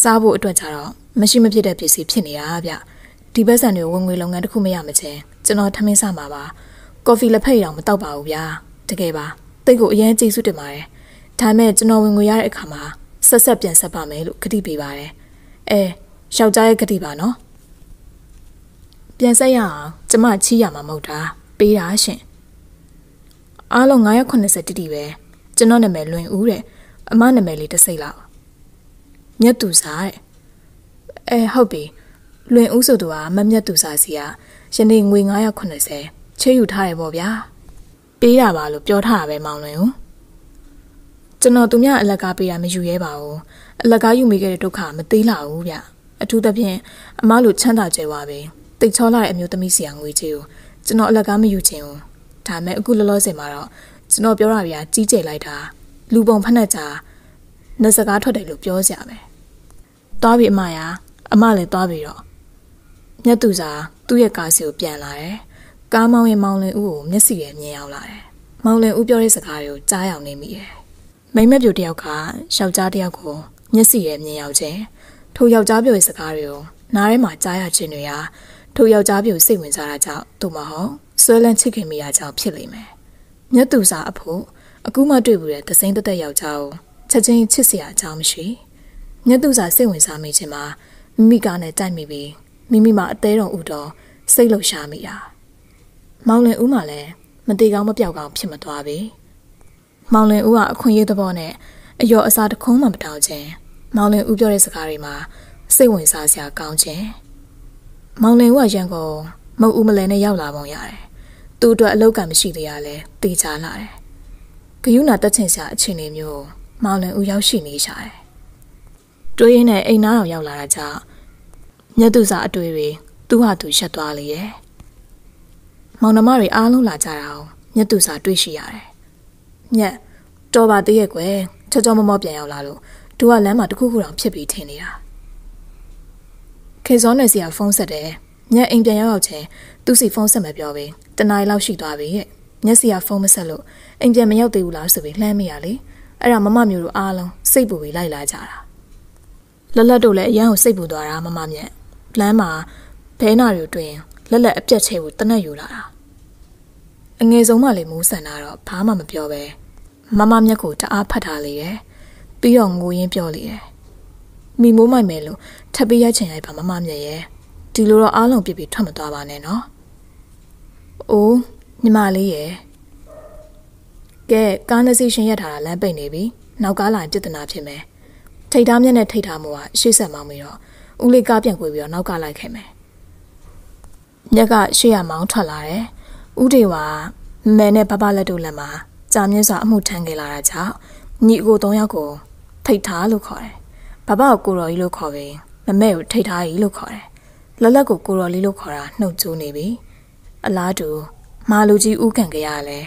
စားဖို့အတွက်ကြတော့မရှိမဖြစ်တဲ့ပစ္စည်းဖြစ်နေတာဗျ။ဒီပတ်စံတွေဝင်ငွေလုပ်ငန်းတစ်ခုမရမချင်းကျွန်တော်ထမင်းစားမှာပါ။ကော်ဖီလက်ဖက်ရအောင်မတောက်ပါဘူးဗျာ။တကယ်ပါ။တိတ်ကိုအရင်ကြည့်စုတင်ပါတယ်။ဒါမဲ့ကျွန်တော်ဝင်ငွေရတဲ့အခါမှာဆက်ဆက်ပြန်ဆက်ပါမယ်လို့ကတိပေးပါတယ်။အဲယောက်ျားရဲ့ကတိပါနော်။ပြန်ဆက်ရအောင်ကျမချီးရမှာမဟုတ်တာပေးတာရှင်အားလုံး980တိတိပဲကျွန်တော်နာမည်လွင်ဦးတဲ့ အမနာမည်လေးတစ်စိတ်လောက်မြတ်သူစားတဲ့အဲဟုတ်ပြီလွင်ဦးဆိုသူကမမြတ်သူစားစီကယနေ့ငွေ980ချေးယူထားတယ်ပေါ့ဗျာပေးရပါလို့ပြောထားတာပဲမောင်လွင်ဦးကျွန်တော်သူများအလကားပေးတာမယူရဲပါဘူးအလကားယူမိခဲ့တဲ့ဒုက္ခမသေးလာဘူးဗျအထူးသဖြင့်အမားလိုချမ်းသာကြွယ်ဝပဲတိတ်ချောလာတဲ့အမျိုးသမီးစီအောင်ငွေချေးကိုကျွန်တော်အလကားမယူချင်ဘူးဒါမဲ့အခုလောလောဆယ်မှာတော့ကျွန်တော်ပြောတာဗျာကြီးကျယ်လိုက်တာ လူပုံဖက်နှက်ကြနှစကားထွက်တယ်လို့ပြောကြမယ်သွားပြီအမရာအမလည်းသွားပြီတော့မြတ်သူစာသူ့ရဲ့ကားစီကိုပြန်လာတယ်ကားမောင်းရင်မောင်လင်ဦးကိုမျက်စိရဲ့မြင်ရောက်လာတယ်မောင်လင်ဦးပြောတဲ့စကားတွေကိုကြားရောက်နေမိတယ်မိမက်ပြိုတယောက်ကယောက်ျားတယောက်ကိုမျက်စိရဲ့မြင်ရောက်ခြင်းထိုယောက်ျားပြိုရဲ့စကားတွေကိုနားထဲမှာကြားရခြင်းတွေဟာထိုယောက်ျားပြိုစိတ်ဝင်စားတာကြောင့်သူမဟုတ်ဆွဲလန်းချစ်ခင်မိတာကြောင့်ဖြစ်လိမ့်မယ်မြတ်သူစာအဖို့ အခုမှတွေ့ဘူးတဲ့သစိမ့်တက်တက်ယောက်ျားကိုချက်ချင်းချစ်စရာအကြောင်းမရှိမြတ်သူစာစိတ်ဝင်စားမိခြင်းမှာမိမိကနဲ့တိုက်မိပြီးမိမိမှာအသေးတော်ဥတော်စိတ်လှရှားမိတာမောင်လင်ဦးမှလည်းမတေကောင်းမပြောက်ကောင်းဖြစ်မသွားပြီမောင်လင်ဦးကအခွင့်အရေးသဘောနဲ့အယောအစားတခုံးမှမတောင်းခြင်းမောင်လင်ဦးပြောတဲ့စကားတွေမှာစိတ်ဝင်စားစရာကောင်းခြင်းမောင်လင်ဦးကရန်ကုန်မုတ်ဦးမလဲနဲ့ရောက်လာပုံရတယ်သူ့အတွက်အလောက်ကမရှိသေးရလဲတေချာလာတယ်ဂ ယုဏတက်ချင်စရာအခြေအနေမျိုးမောင်လင်ဦးရောက်ရှိနေရှာတယ်တွေးရင်းနဲ့အိမ်နာတော်ရောက်လာတာကြောင့်မြတ်သူစာအတွေ့တွေသူ့ဟာသူရှက်သွားလေရဲ့မောင်နှမတွေအားလုံးလာကြတာအောင်မြတ်သူစာတွေ့ရှိရတယ်မြတ်တော်ပါသေးရဲ့ကွယ်ချောချောမောမောပြန်ရောက်လာလို့သူကလမ်းမှာတခုခုတောင်ဖြစ်ပြီးထင်နေတာခေစောနယ်စီကဖုန်းဆက်တယ်မြတ်အိမ်ပြန်ရောက်ရောက်ချင်းသူ့စီဖုန်းဆက်မပြောဘဲတနားရီလောက်ရှိသွားပြီရဲ့ မျက်စီကဖုန်းမဆက်လို့အိမ်ပြန်မရောက်သေးဘူးလားဆိုပြီးလှမ်းမိရလေအဲ့ဒါမမမျိုးတို့အားလုံးစိတ်ပူပြီးလိုက်လာကြတာလက်လက်တို့လည်းအရန်ကိုစိတ်ပူသွားတာမမမြက်လမ်းမှာဘဲနာတွေတွင်လက်လက်အပြက်ချဲကိုတနက်ယူလာတာအငယ်ဆုံးမှလည်းမိုးဆန်တာတော့ဘာမှမပြောပဲမမမြက်ကိုတအားဖတ်ထားလေတယ်ပြီးတော့ငိုရင်းပြောလေတယ်မိမိုးမိုက်မယ်လို့ထပ်ပြီးရိုက်ချင်ရိုက်ပါမမမြက်ရဲ့ဒီလိုတော့အားလုံးပြစ်ပြီးထွက်မသွားပါနဲ့နော်။အိုး ညီမလေးရဲ့ကဲကားနှစ်စီးရှင်ရက်ထားတာလမ်းပိတ်နေပြီ။နောက်ကားလာပြစ်ဒနာဖြစ်မယ်။ထိတ်ထားမျက်နဲ့ထိတ်ထားမှုကရှေ့ဆက်မောင်းပြီးတော့ဦးလေးကားပြန်ကွေပြီးတော့နောက်ကလိုက်ခဲ့မယ်။မြက်ကရှေ့ရမောင်းထွက်လာတယ်။ဦးဒေဝမဲနဲ့ဘဘလက်တို့လက်မှာကြာမြင့်စွာအမှုထမ်းခဲ့လာတာကြောင့်ညီအကို၃ယောက်ကိုထိတ်ထားလို့ခေါ်တယ်။ဘဘကိုကိုတော်ကြီးလို့ခေါ်ပြီးမမဲကိုထိတ်ထားကြီးလို့ခေါ်တယ်။လက်လက်ကိုကိုတော်လေးလို့ခေါ်တာနှုတ်ကျိုးနေပြီ။အလားတူ မာလူကြီးဥကန်ကြရလဲ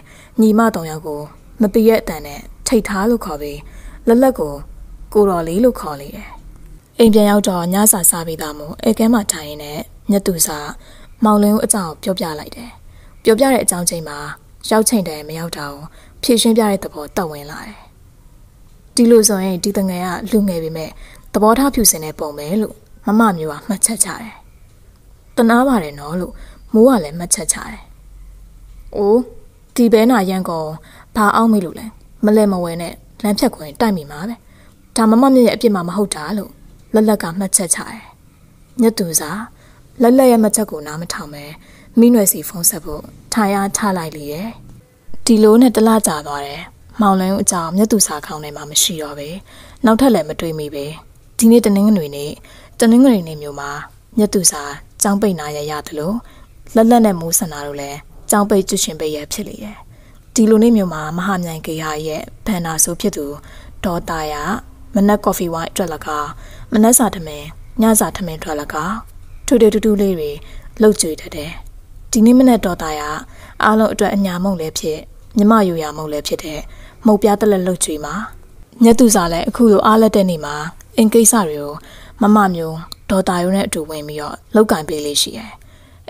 ညီမတောင်ယောက်ကို မပီရဲ့အတန်နဲ့ထိတ်ထားလို့ခေါ်ပြီးလက်လက်ကိုကိုတော်လေးလို့ခေါ်လေတယ်။အိမ်ပြန်ရောက်တော့ညစာစားပြီးသားမို့အဲကဲမှထိုင်ရင်းနဲ့ညတူစာမောင်လင်းကိုအကြောင်းပြောပြလိုက်တယ်။ပြောပြတဲ့အကြောင်းချိန်မှာရောက်ချိန်တည်းမရောက်တော့ဖြည့်ရှင်းပြတဲ့သဘောတက်ဝင်လာတယ်။ဒီလိုဆိုရင်ဒီတငယ်ကလူငယ်ပေမဲ့သဘောထားဖြူစင်တဲ့ပုံပဲလို့မမမျိုးကမှတ်ချက်ချတယ်။တနာပါတယ်နော်လို့မိုးကလည်းမှတ်ချက်ချတယ်။ အိုးဒီဘဲနာရန်ကုန်ဘာအောင်မေးလို့လဲမလဲမဝဲနဲ့လမ်းဖြတ်ခွင်တိုက်မိမှာပဲ။ဒါမမမြင့်ရဲ့အပြစ်မှမဟုတ်တာလို့လက်လက်ကမှတ်ချက်ချတယ်။ညတူစာလက်လက်ရဲ့မှတ်ချက်ကိုနားမထောင်ပဲမိနွယ်စီဖုန်းဆက်ဖို့ထိုင်အားချလိုက်လေရဲ့။ဒီလိုနဲ့တလားကြာသွားတယ်။မောင်လန်းအကြောင်းမြတ်သူစာခေါင်းထဲမှာမရှိတော့ပဲ။နောက်ထပ်လည်းမတွေ့မိပဲ။ဒီနေ့တနင်္ဂနွေနေ့တနင်္ဂနွေနေ့မျိုးမှာမြတ်သူစာចောင်းပိတ်နာရရတယ်လို့လက်လက်နဲ့မိုးဆန္ဒတို့လည်း ကြောင်းပိတ်ကျွရှင်ပိတ်ရဖြစ်လေတယ်။ဒီလိုနေ့မျိုးမှာမဟာမြိုင်ကေဟာရဲ့ဘန်နာဆိုဖြစ်သူဒေါ်တာရမနက်ကော်ဖီဝိုင်းအတွက်လကမနက်စာထမင်းညစာထမင်းထွက်လကထူထူတူတူလေးတွေလှုပ်ကြွေတတ်တယ်။ဒီနေ့မနက်ဒေါ်တာရအားလုံးအတွက်အညာမုံလည်းဖြစ်မြမယူရမုံလည်းဖြစ်တဲ့မုတ်ပြားတက်လက်လှုပ်ကြွေမှာညတူစာလည်းအခုလိုအားလက်တဲ့နေ့မှာအင်ကိစ္စတွေကိုမမမျိုးဒေါ်တာရုံနဲ့အတူဝင်ပြီးတော့လောက်ကင်ပေးလေးရှိတယ်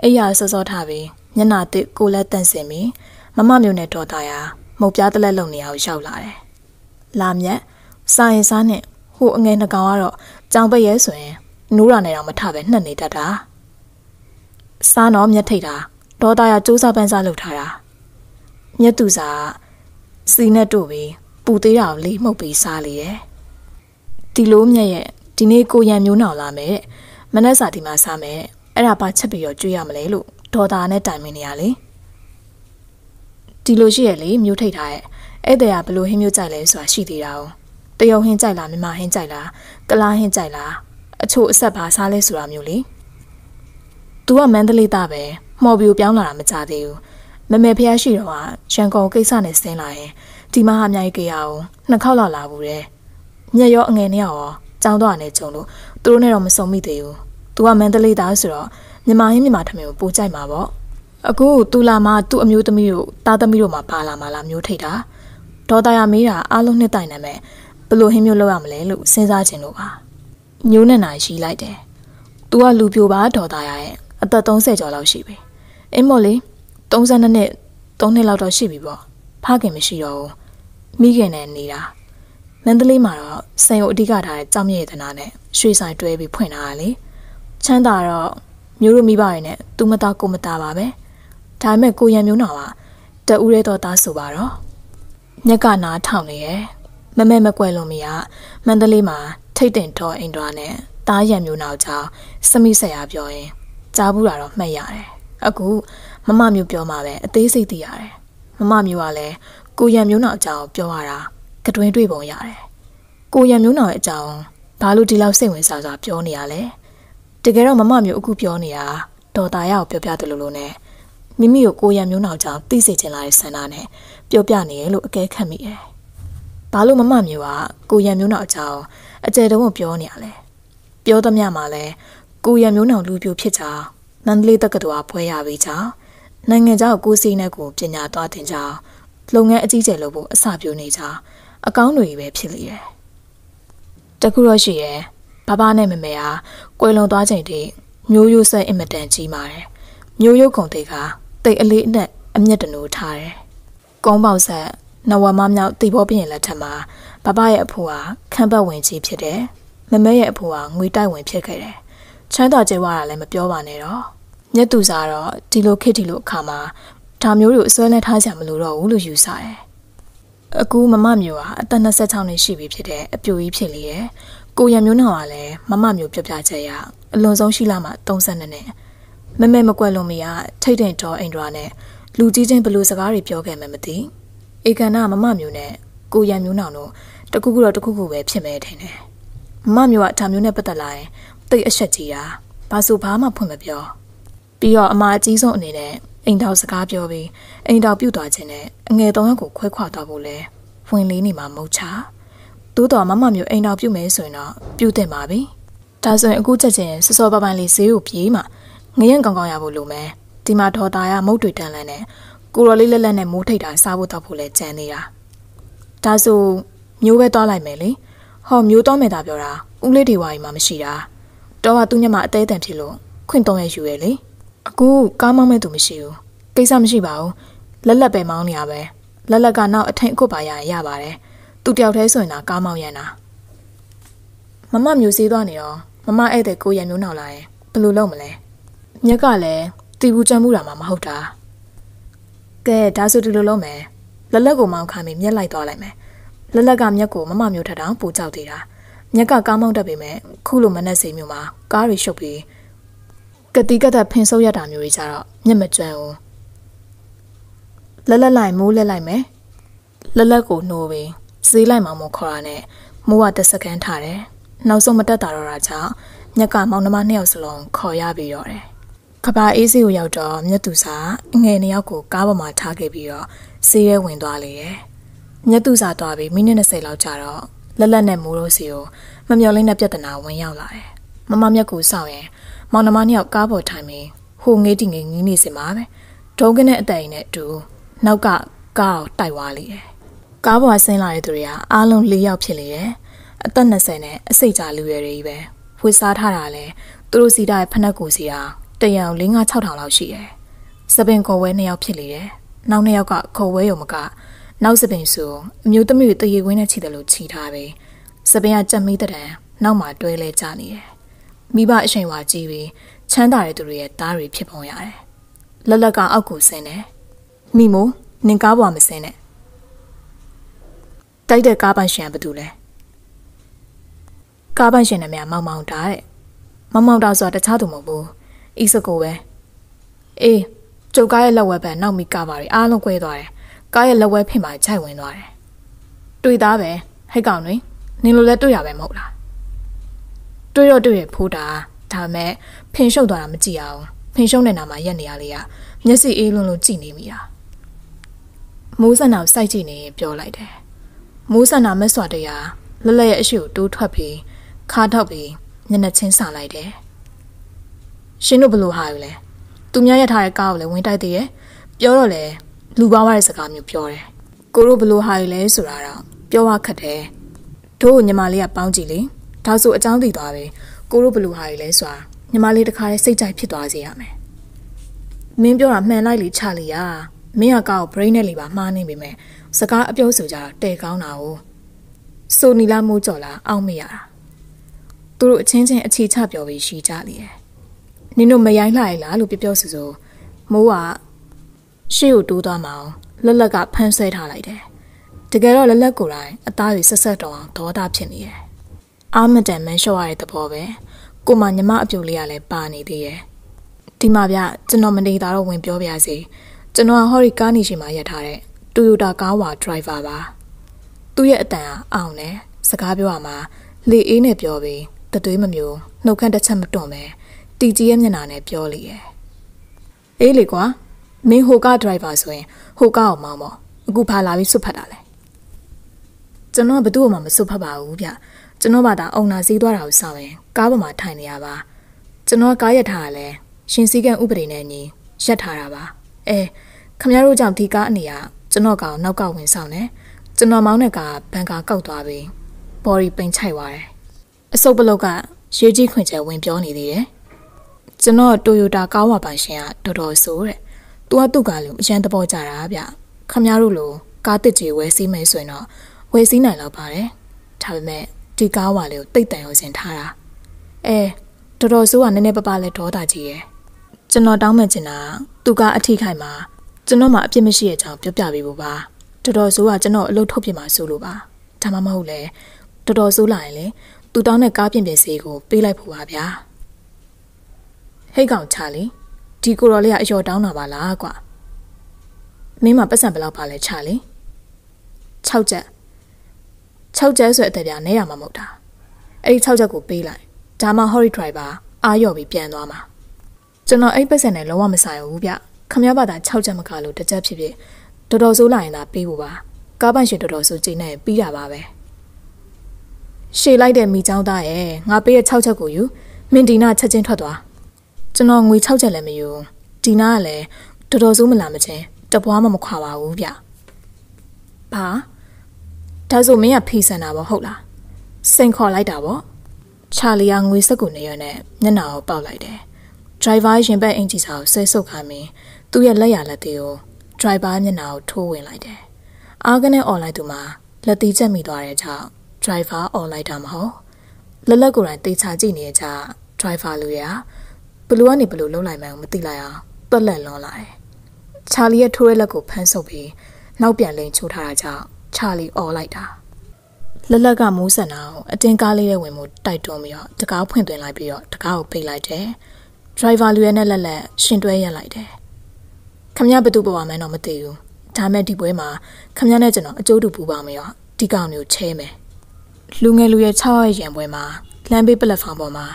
အိယာစောစောထားပြီး ညနာတစ်ကိုလက်တန့်စင်ပြီးမမမျိုးနဲ့တော်သားရမုတ်ပြားတလက်လုံနေအောင်ရောက်လာတယ်။လာမြက်စာရင်စားနဲ့ဟိုအငယ်နှကောင်ကတော့ကြောင်ပက်ရဲဆိုရင်နိုးရနေတော့မထပဲနှက်နေတတ်တာ။စားတော့မျက်ထိတ်တာဒေါ်သားရစူးစမ်းပန်းစားလုပ်ထားတာ။မျက်သူစာစီနဲ့တို့ပြီးပူသေးတာကိုလေးမှုတ်ပြီးစားလေရဲ့။ဒီလိုမြက်ရဲ့ဒီနေ့ကိုရံမျိုးနောက်လာမယ်တဲ့။မနက်စာဒီမှာစားမယ်တဲ့အဲ့ဒါပါချက်ပြီးတော့ကြွေးရမလဲလို့ ဒေါ်တာနဲ့တိုင်မင်းနေရလေဒီလိုရှိရလေမျိုးထိတ်ထားရဲ့အဲ့တဲ့ကဘလို့ဟင်းမျိုးကြိုက်လဲဆိုတာရှိသေးတာ哦တရုံဟင်းကြိုက်လားမြမဟင်းကြိုက်လားကလားဟင်းကြိုက်လားအချို့အဆက်ပါစားလဲဆိုတာမျိုးလေ။ तू ကမန္တလေးသားပဲမှော်ပြူပြောင်းလာတာမကြသေးဘူး မမေဖះရှိတော့ကရန်ကုန်ကိစ္စနဲ့ဆင်းလာရင်ဒီမဟာမြိုင်ကေရအောင်နှစ်ခေါက်လောက်လာဘူးတဲ့ညရောအငယ်နဲ့ရောကြောင်းတော့နဲ့ကြုံလို့သူတို့နဲ့တော့မစုံမိသေးဘူး။ तू ကမန္တလေးသားဆိုတော့ မြန်မာရင်းမြန်မာထမင်းကိုပိုကြိုက်မှာပေါ့။အခုတူလာမှာသူ့အမျိုးသမီးတို့တားသမီးတို့မှာပါလာမှာလားမျိုးထိတ်တာ။ဒေါ်သားရမေးတာအားလုံးနှစ်တိုင်နေမဲ့ဘလို့ဟင်းမျိုးလောက်ရမလဲလို့စဉ်းစားခြင်းလို့ပါ။ညိုးနဲ့နိုင်ရှိလိုက်တယ်။ तू ကလူပြိုပါဒေါ်သားရရဲ့အသက်30ကျော်လောက်ရှိပြီ။အင်းမော်လေး32နှစ်3နှစ်လောက်တော့ရှိပြီပေါ့။ဖခင်မရှိတော့ဘူး။မိခင်နဲ့နေတာ။မန္တလေးမှာတော့စိန်ကိုအဓိကထားတဲ့ကြောင်မြင့်ရတနာနဲ့ရွှေဆိုင်တွဲပြီးဖွင့်ထားတာလေချမ်းသာတော့ မျိုးတို့မိဘတွေနဲ့သူမသားကိုမသားပါပဲဒါပေမဲ့ကိုရံမျိုးတော်ကတဦးရဲတော်သားဆိုပါတော့ညက်ကနာထောင်နေရဲ့မမဲမကွယ်လို့မရမန္တလေးမှာထိတ်တင်တော်အိမ်တော်နဲ့တားရံမျိုးနောက်ကြောင်းစမိဆက်ရပြောရင်ကြားဘူးတာတော့မှတ်ရတယ်အခုမမမျိုးပြောမှပဲအသေးစိတ်သိရတယ်မမမျိုးကလည်းကိုရံမျိုးနောက်အကြောင်းပြောရတာကတွင်တွေ့ပုံရတယ်ကိုရံမျိုးနောက်ရဲ့အကြောင်းဘာလို့ဒီလောက်စိတ်ဝင်စားစွာပြောနေရလဲ တကယ်တော့မမမျိုးအခုပြောနေတာဒေါ်တာရကိုပြောပြတယ်လို့လို့ ਨੇ မိမိကိုကိုရံမျိုးနောက်ကြောင့်သိစေချင်လာတဲ့ဆန္ဒနဲ့ပြောပြနေရလို့အကဲခတ်မိတယ်ဘာလို့မမမျိုးကကိုရံမျိုးနောက်အကြောင်းအကျယ်တုံးကိုပြောနေရလဲပြောသမျှမှာလဲကိုရံမျိုးနောက်လူပြိုဖြစ်ကြမန္တလေးတက္ကသိုလ်ကဖွဲရပြီးကြနိုင်ငံခြားကိုစီးနဲ့ကိုပညာသွားတင်ကြလုပ်ငန်းအကြီးကျယ်လုပ်ဖို့အစပြုနေကြအကောင်းတွေပဲဖြစ်လေတယ်တခုတော့ရှိရဲ့ ဘဘနဲ့မမေဟာကွယ်လွန်သွားချိန်ထိမျိုးရိုးဆက်အင်မတန်ကြီးမာတယ်မျိုးရိုးကုံတွေကတိတ်အလေးအနက်အမျက်တနိုးထားတယ်ကုန်းပေါက်ဆက်နဝမမြောက်တိဘောပြင်လက်ထက်မှာဘဘရဲ့အဖိုးဟာခမ်းပတ်ဝင်ကြီးဖြစ်တယ်မမေရဲ့အဖိုးဟာငွေတိုက်ဝင်ဖြစ်ခဲ့တယ်ချမ်းသာကြွယ်ဝတာလည်းမပြောပါနဲ့တော့ညက်သူစားတော့ဒီလိုခစ်ဒီလိုအခါမှာဒါမျိုးတွေကိုအစွဲလက်ထားကြမလို့တော့ဘူးလို့ယူဆတယ်အခုမမမျိုးဟာအသက်26နှစ်ရှိပြီဖြစ်တဲ့အပြိုကြီးဖြစ်လေရဲ့ ကိုရံမျိုးနောက်ကလည်းမမမျိုးပြပြချက်ရအလွန်ဆုံးရှိလာမှ32နှစ်မမဲမကွက်လို့မရထိတ်တဲ့တော်အိန္ဒြာနဲ့လူကြီးချင်းဘလို့စကားတွေပြောခဲ့မှမသိဧကနာမမမျိုးနဲ့ကိုရံမျိုးနောက်တို့တခုခုတော့တခုခုပဲဖြစ်မဲ့ထင်တယ်မမမျိုးကဒါမျိုးနဲ့ပတ်သက်လာရင်တိတ်အဆက်ကြီးတာဘာဆိုဘာမှဖွင့်မပြောပြီးတော့အမအကြီးဆုံးအနေနဲ့အိမ်တော်စကားပြောပြီးအိမ်တော်ပြုတ်သွားခြင်းနဲ့အငယ်သုံးယောက်ကိုခွဲခွာသွားဖို့လဲဝင်လေးနေမှာမဟုတ်ချာ သို့တော်မမမျိုးအိမ်တော်ပြုတ်မယ်ဆိုရင်တော့ပြုတ်တင်ပါပြီဒါဆိုရင်အခုချက်ချင်းစစောပပန်လေးဈေးကိုပြေးမှာငရင်ကောင်းကောင်းရဖို့လိုမယ်ဒီမှာဒေါ်သားရမုတ်တွေတန်းလန်းနဲ့ကိုရော်လေးလက်လက်နဲ့မိုးထိတ်တာစားဖို့တော့ဖို့လဲကြံနေတာဒါဆိုမျိုးပဲသွားလိုက်မယ်လေဟောမျိုးတော့မယ်တာပြောတာဦးလေးတွေဝါကြီးမှမရှိတာတော့ကသူညမအသေးတန်ဖြစ်လို့ခွင့်တော့ရယူရလေအခုကားမောင်းမဲ့သူမရှိဘူးကိစ္စမရှိပါဘူးလက်လက်ပဲမောင်းနေရပဲလက်လက်ကနောက်အထင်အကွတ်ပါရရင်ရပါတယ် သူတယောက်တည်းဆိုရင်တော့ကားမောင်းရန်တာမမမျိုးစေးသွားနေတော့မမဧည့်သည်ကိုရံမျိုးနောက်လာရင်ဘယ်လိုလုပ်မလဲမြက်ကလည်းတီဘူးကြမ်းမှုတာမှမဟုတ်တာကဲဒါဆိုဒီလိုလုပ်မယ်လက်လက်ကိုမောင်းခံပြီးမျက်လိုက်သွားလိုက်မယ်လက်လက်ကမျက်ကိုမမမျိုးထက်တောင်ပူကြောက်သေးတာမြက်ကကားမောင်းတတ်ပေမဲ့ခုလိုမနဲ့စိမျိုးမှာကားတွေရှုပ်ပြီးကတိကတ်ဖင်ဆုပ်ရတာမျိုးတွေကြတော့မျက်မကျွမ်းဘူးလက်လက်လိုက်မိုးလက်လိုက်မယ်လက်လက်ကိုနှိုးပြီး ဈေးလိုက်မှမို့ခေါ်ရနဲ့မိုးကတစ်စကန်ထားတယ်နောက်ဆုံးမတက်တာတော့တာကြောင့်မြက်ကမောင်နှမနှစ်ယောက်စလုံးခေါ်ရပြီးတော့တယ်ကဘာအေးစီကိုရောက်တော့မြတ်သူစာငယ်နှစ်ယောက်ကိုကားပေါ်မှာထားခဲ့ပြီးတော့ဈေးရဲဝင်သွားလေတယ်မြတ်သူစာသွားပြီးမိနစ်20လောက်ကြာတော့လက်လက်နဲ့မိုးလို့စီကိုမမျော်လင့်တဲ့ပြဿနာဝင်ရောက်လာတယ်မမမြက်ကိုစောင့်ရင်မောင်နှမနှစ်ယောက်ကားပေါ်ထိုင်ပြီးဟိုငေးတိငေးငီးနေစင်ပါပဲဒုံးကနဲ့အတိုင်နဲ့အတူနောက်ကကားကိုတိုက်သွားလေတယ် ကားပေါ်ဆင်းလာတဲ့သူတွေကအားလုံး၄ယောက်ဖြစ်လေတယ်အသက်20နဲ့အစိတ်ကြာလူရွယ်တွေပဲဝှေစားထားတာလဲသူတို့စီတာရဲ့ဖနက်ကိုစီတာတရံ၄၅6ထောင်လောက်ရှိတယ်စပင်ခေါ်ဝဲ2ယောက်ဖြစ်လေတယ်နောက်2ယောက်ကခေါ်ဝဲရုံမကနောက်စပင်ဆိုအမျိုးသမီးတွေတရေခွင်းနဲ့ခြိတယ်လို့ခြိထားပြီစပင်ကကြက်မီးတဲ့တံနောက်မှာတွဲလဲကြနေတယ်မိဘအချိန်ဝါကြည့်ပြီးချမ်းသာတဲ့သူတွေရဲ့သားတွေဖြစ်ပုံရတယ်လက်လက်ကအောက်ကိုဆင်းတယ်မိမို့နင်ကားပေါ်မဆင်းနဲ့ တိုက်တဲ့ကားပိုင်ရှင်ကဘာတူလဲကားပိုင်ရှင်နာမည်မောင်မောင်တာတဲ့မောင်မောင်တာဆိုတာတခြားသူမဟုတ်ဘူးဤစကိုပဲအေးကျုပ်ကားရဲ့လက်ဝဲဘက်နောက်မိကားပါရီအားလုံးကွဲသွားတယ်ကားရဲ့လက်ဝဲဖင်မှာခြိုက်ဝင်သွားတယ်တွေ့သားပဲဟဲ့ကောင်တွေနင်လိုလဲတွေ့ရပဲမဟုတ်လားတွေ့တော့တွေ့ရဖိုးတာဒါမဲ့ဖင်ရှုပ်သွားတာမကြည့်အောင်ဖင်ရှုံးနေတာမှရက်နေရလေရမျက်စိအေးလုံးလုံးကြည့်နေမိတာမိုးဆန္ဒကိုစိုက်ကြည့်နေရင်ပြောလိုက်တယ် မိုးဆန္ဒမက်စွာတရားလလက်ရဲ့အရှိကိုတိုးထွက်ပြီးခါထောက်ပြီးမျက်နှာချင်းဆလိုက်တယ်ရှင်တို့ဘလို့ဟာယူလဲသူများရထားတဲ့ကားကိုလည်းဝင်တိုက်သေးရဲ့ပြောတော့လေလူပါဝါတဲ့စကားမျိုးပြောတယ်ကိုတို့ဘလို့ဟာယူလဲဆိုတာတော့ပြောရခက်တယ်တို့ညီမလေးကပေါင်းကြည့်လေဒါဆိုအကြောင်းသိသွားပြီကိုတို့ဘလို့ဟာယူလဲဆိုတာညီမလေးတခါလေးစိတ်ကြိုက်ဖြစ်သွားစေရမယ်မင်းပြောတာမှန်လိုက်လေချလီရမင်းကကောက် brain နဲ့လေပါမှားနေပြီမဲ့ စကားအပြောဆိုကြတာတဲ့ကောင်းတာ哦ဆိုနီလာမိုးကြော်လာအောက်မရတာသူတို့အချင်းချင်းအခြေချပြောပြီးရှိကြလေတယ်နင်တို့မရိုင်းလှရလားလို့ပြောပြောဆိုဆိုမိုးကရှေ့ကိုတိုးသွားမအောင်လက်လက်ကဖမ်းဆွဲထားလိုက်တယ်တကယ်တော့လက်လက်ကိုယ်တိုင်အသားတွေဆက်ဆက်တောင်ဒေါသဖြစ်နေတယ်အာမတန်မန်းလျှော့ရတဲ့သဘောပဲကိုမညီမအပြိုလေးကလည်းပါနေသေးရဲ့ဒီမှာဗျကျွန်တော်မနေတာတော့ဝင်ပြောပြစီကျွန်တော်ကဟော်ရီကားနေရှိမှရပ်ထားတဲ့ Toyota ကားဝါ driver ပါသူ့ရဲ့အတန်ကအောင်တယ်စကားပြောရမှာလေအေးနဲ့ပြောပြီးတသွေးမမျိုးနှုတ်ခမ်းတစ်ချက်မတွန့်ပဲတီကြီးရဲ့မျက်နှာနဲ့ပြောလေရဲ့အေးလေကွာမင်းဟိုကား driver ဆိုရင်ဟိုကားအောင်မောင်းမောအခုဖာလာပြီးစွတ်ဖတ်တာလဲကျွန်တော်ဘသူ့မှမစွတ်ဖတ်ပါဘူးဗျကျွန်တော်ဘာသာအုံနာစည်းသွားတာကိုစောင့်ရင်ကားပေါ်မှာထိုင်နေရပါကျွန်တော်ကားရထားရလဲရှင်စည်းကံဥပဒေနဲ့ညီရက်ထားတာပါအဲခမရတို့ကြောင့်ဒီကားအနေက ကျွန်တော်ကောင်နောက်ကဝင်ဆောင်တယ်ကျွန်တော်မောင်းတဲ့ကားဘန်ကာကောက်သွားပြီးဘော်ဒီပိန်ချိုက်သွားတယ်အစုပ်ပလုတ်ကရေကြီးခွင်ကျဲဝင်ပြောနေသေးတယ်ကျွန်တော်တိုယိုတာကားဝါပိုင်ရှင်ကတော်တော်ဆိုးတဲ့သူကသူ့ကားလို့အရန်သဘောကျတာဗျခမရတို့လိုကားတစ်ကြီးဝယ်စီးမယ်ဆိုရင်တော့ဝယ်စီးနိုင်တော့ပါတယ်ဒါပေမဲ့ဒီကားဝါလေးကိုတိတ်တန်ရောစင်ထားတာအဲတော်တော်ဆိုးကနည်းနည်းပပလဲဒေါသကြီးရယ်ကျွန်တော်တောင်းမှချင်တာသူကအထိခိုက်မှာ ကျွန်တော်မှအပြစ်မရှိတဲ့အကြောင်းပြောပြပေးဖို့ပါတော်တော်ဆိုးကကျွန်တော်အလုပ်ထုတ်ပြမှာဆိုလို့ပါဒါမှမဟုတ်လေတော်တော်ဆိုးလာရင်လေသူတောင်းတဲ့ကားပြင်ပစ္စည်းကိုပေးလိုက်ဖို့ပါဗျာဟိတ်ကောင်ချလီဒီကိုတော်လေးကအယော်တောင်းတာပါလားကွာမင်းမပတ်စံဘယ်လောက်ပါလဲချလီ6ချက်6ချက်ဆိုအသက်ပြနဲရမှာမဟုတ်တာအဲ့ဒီ6ချက်ကိုပေးလိုက်ဒါမှ hurry driver အာရော်ပြီးပြန်သွားမှာကျွန်တော်အဲ့ပတ်စံနဲ့လုံးဝမဆိုင်ဘူးဗျ ခမရပါတာ6ချက်မကလို့တစ်ချက်ဖြစ်ဖြစ်တော်တော်ဆိုးလာရင်သာပေးဖို့ပါကားပိုင်ရှင်တော်တော်ဆိုးချိန်နဲ့ပြီးတာပါပဲရှေ့လိုက်တဲ့မိချောင်းသားရဲ့ငါပေးရဲ့6ချက်ကိုယူမင်းဒီနာချက်ချင်းထွက်သွားကျွန်တော်ငွေ6ချက်လည်းမယူဒီနာကလည်းတော်တော်ဆိုးမလာမချင်းတပွားမှမခွာပါဘူးဗျဘာဒါဆိုမင်းကဖေးဆန်တာပေါ့ဟုတ်လားစိန်ခေါ်လိုက်တာပေါ့ချာလီယာငွေစက်ကိုနေရနဲ့မျက်နှာကိုပေါက်လိုက်တယ်ဒရိုင်ဘာရင်ဘတ်အင်ဂျီစာကိုဆဲဆုပ်ခိုင်းပြီး သူ့ရဲ့လက်ရလက်သေးကိုဒရိုင်ဘာမျက်နှာကိုထိုးဝင်လိုက်တယ်အာဂနဲ့អော်လိုက်သူမှာလက်သေးချက်မိသွားတဲ့ကြောင့်ဒရိုင်ဘာអော်လိုက်တာမဟုတ်လက်လက်ကိုယ်တိုင်တေချာကြည့်နေတဲ့ကြောင့်ဒရိုင်ဘာလူရဘလူကနေဘလူလုံးလိုက်မှန်းမသိလိုက်အောင်တွက်လက်လွန်လာတယ်ချာလီရဲ့ထိုးရဲလက်ကိုဖမ်းဆုပ်ပြီးနောက်ပြန်လိန်ချိုးထားတာကြောင့်ချာလီអော်လိုက်တာလက်လက်ကမိုးဆန်တာကိုအတင်းကားလေးနဲ့ဝင်မှုတိုက်တွန်းပြီးတော့တကားဖွင့်သွင်းလိုက်ပြီးတော့တကားကိုပိတ်လိုက်တယ်။ driver လူရဲ့နဲ့လက်လက်ရှင်တွဲရက်လိုက်တယ်။ ခမရဘသူ့ဘဝမှန်းတော့မသိဘူး။ဒါမဲ့ဒီပွဲမှာခမရနဲ့ကျွန်တော်အကျိုးတူပူပါမယ်ရောဒီကောင်မျိုးချဲမယ်။လူငယ်လူရဲ့6ရက်ရံပွဲမှာလမ်းဘေးပလက်ဖောင်ပေါ်မှာ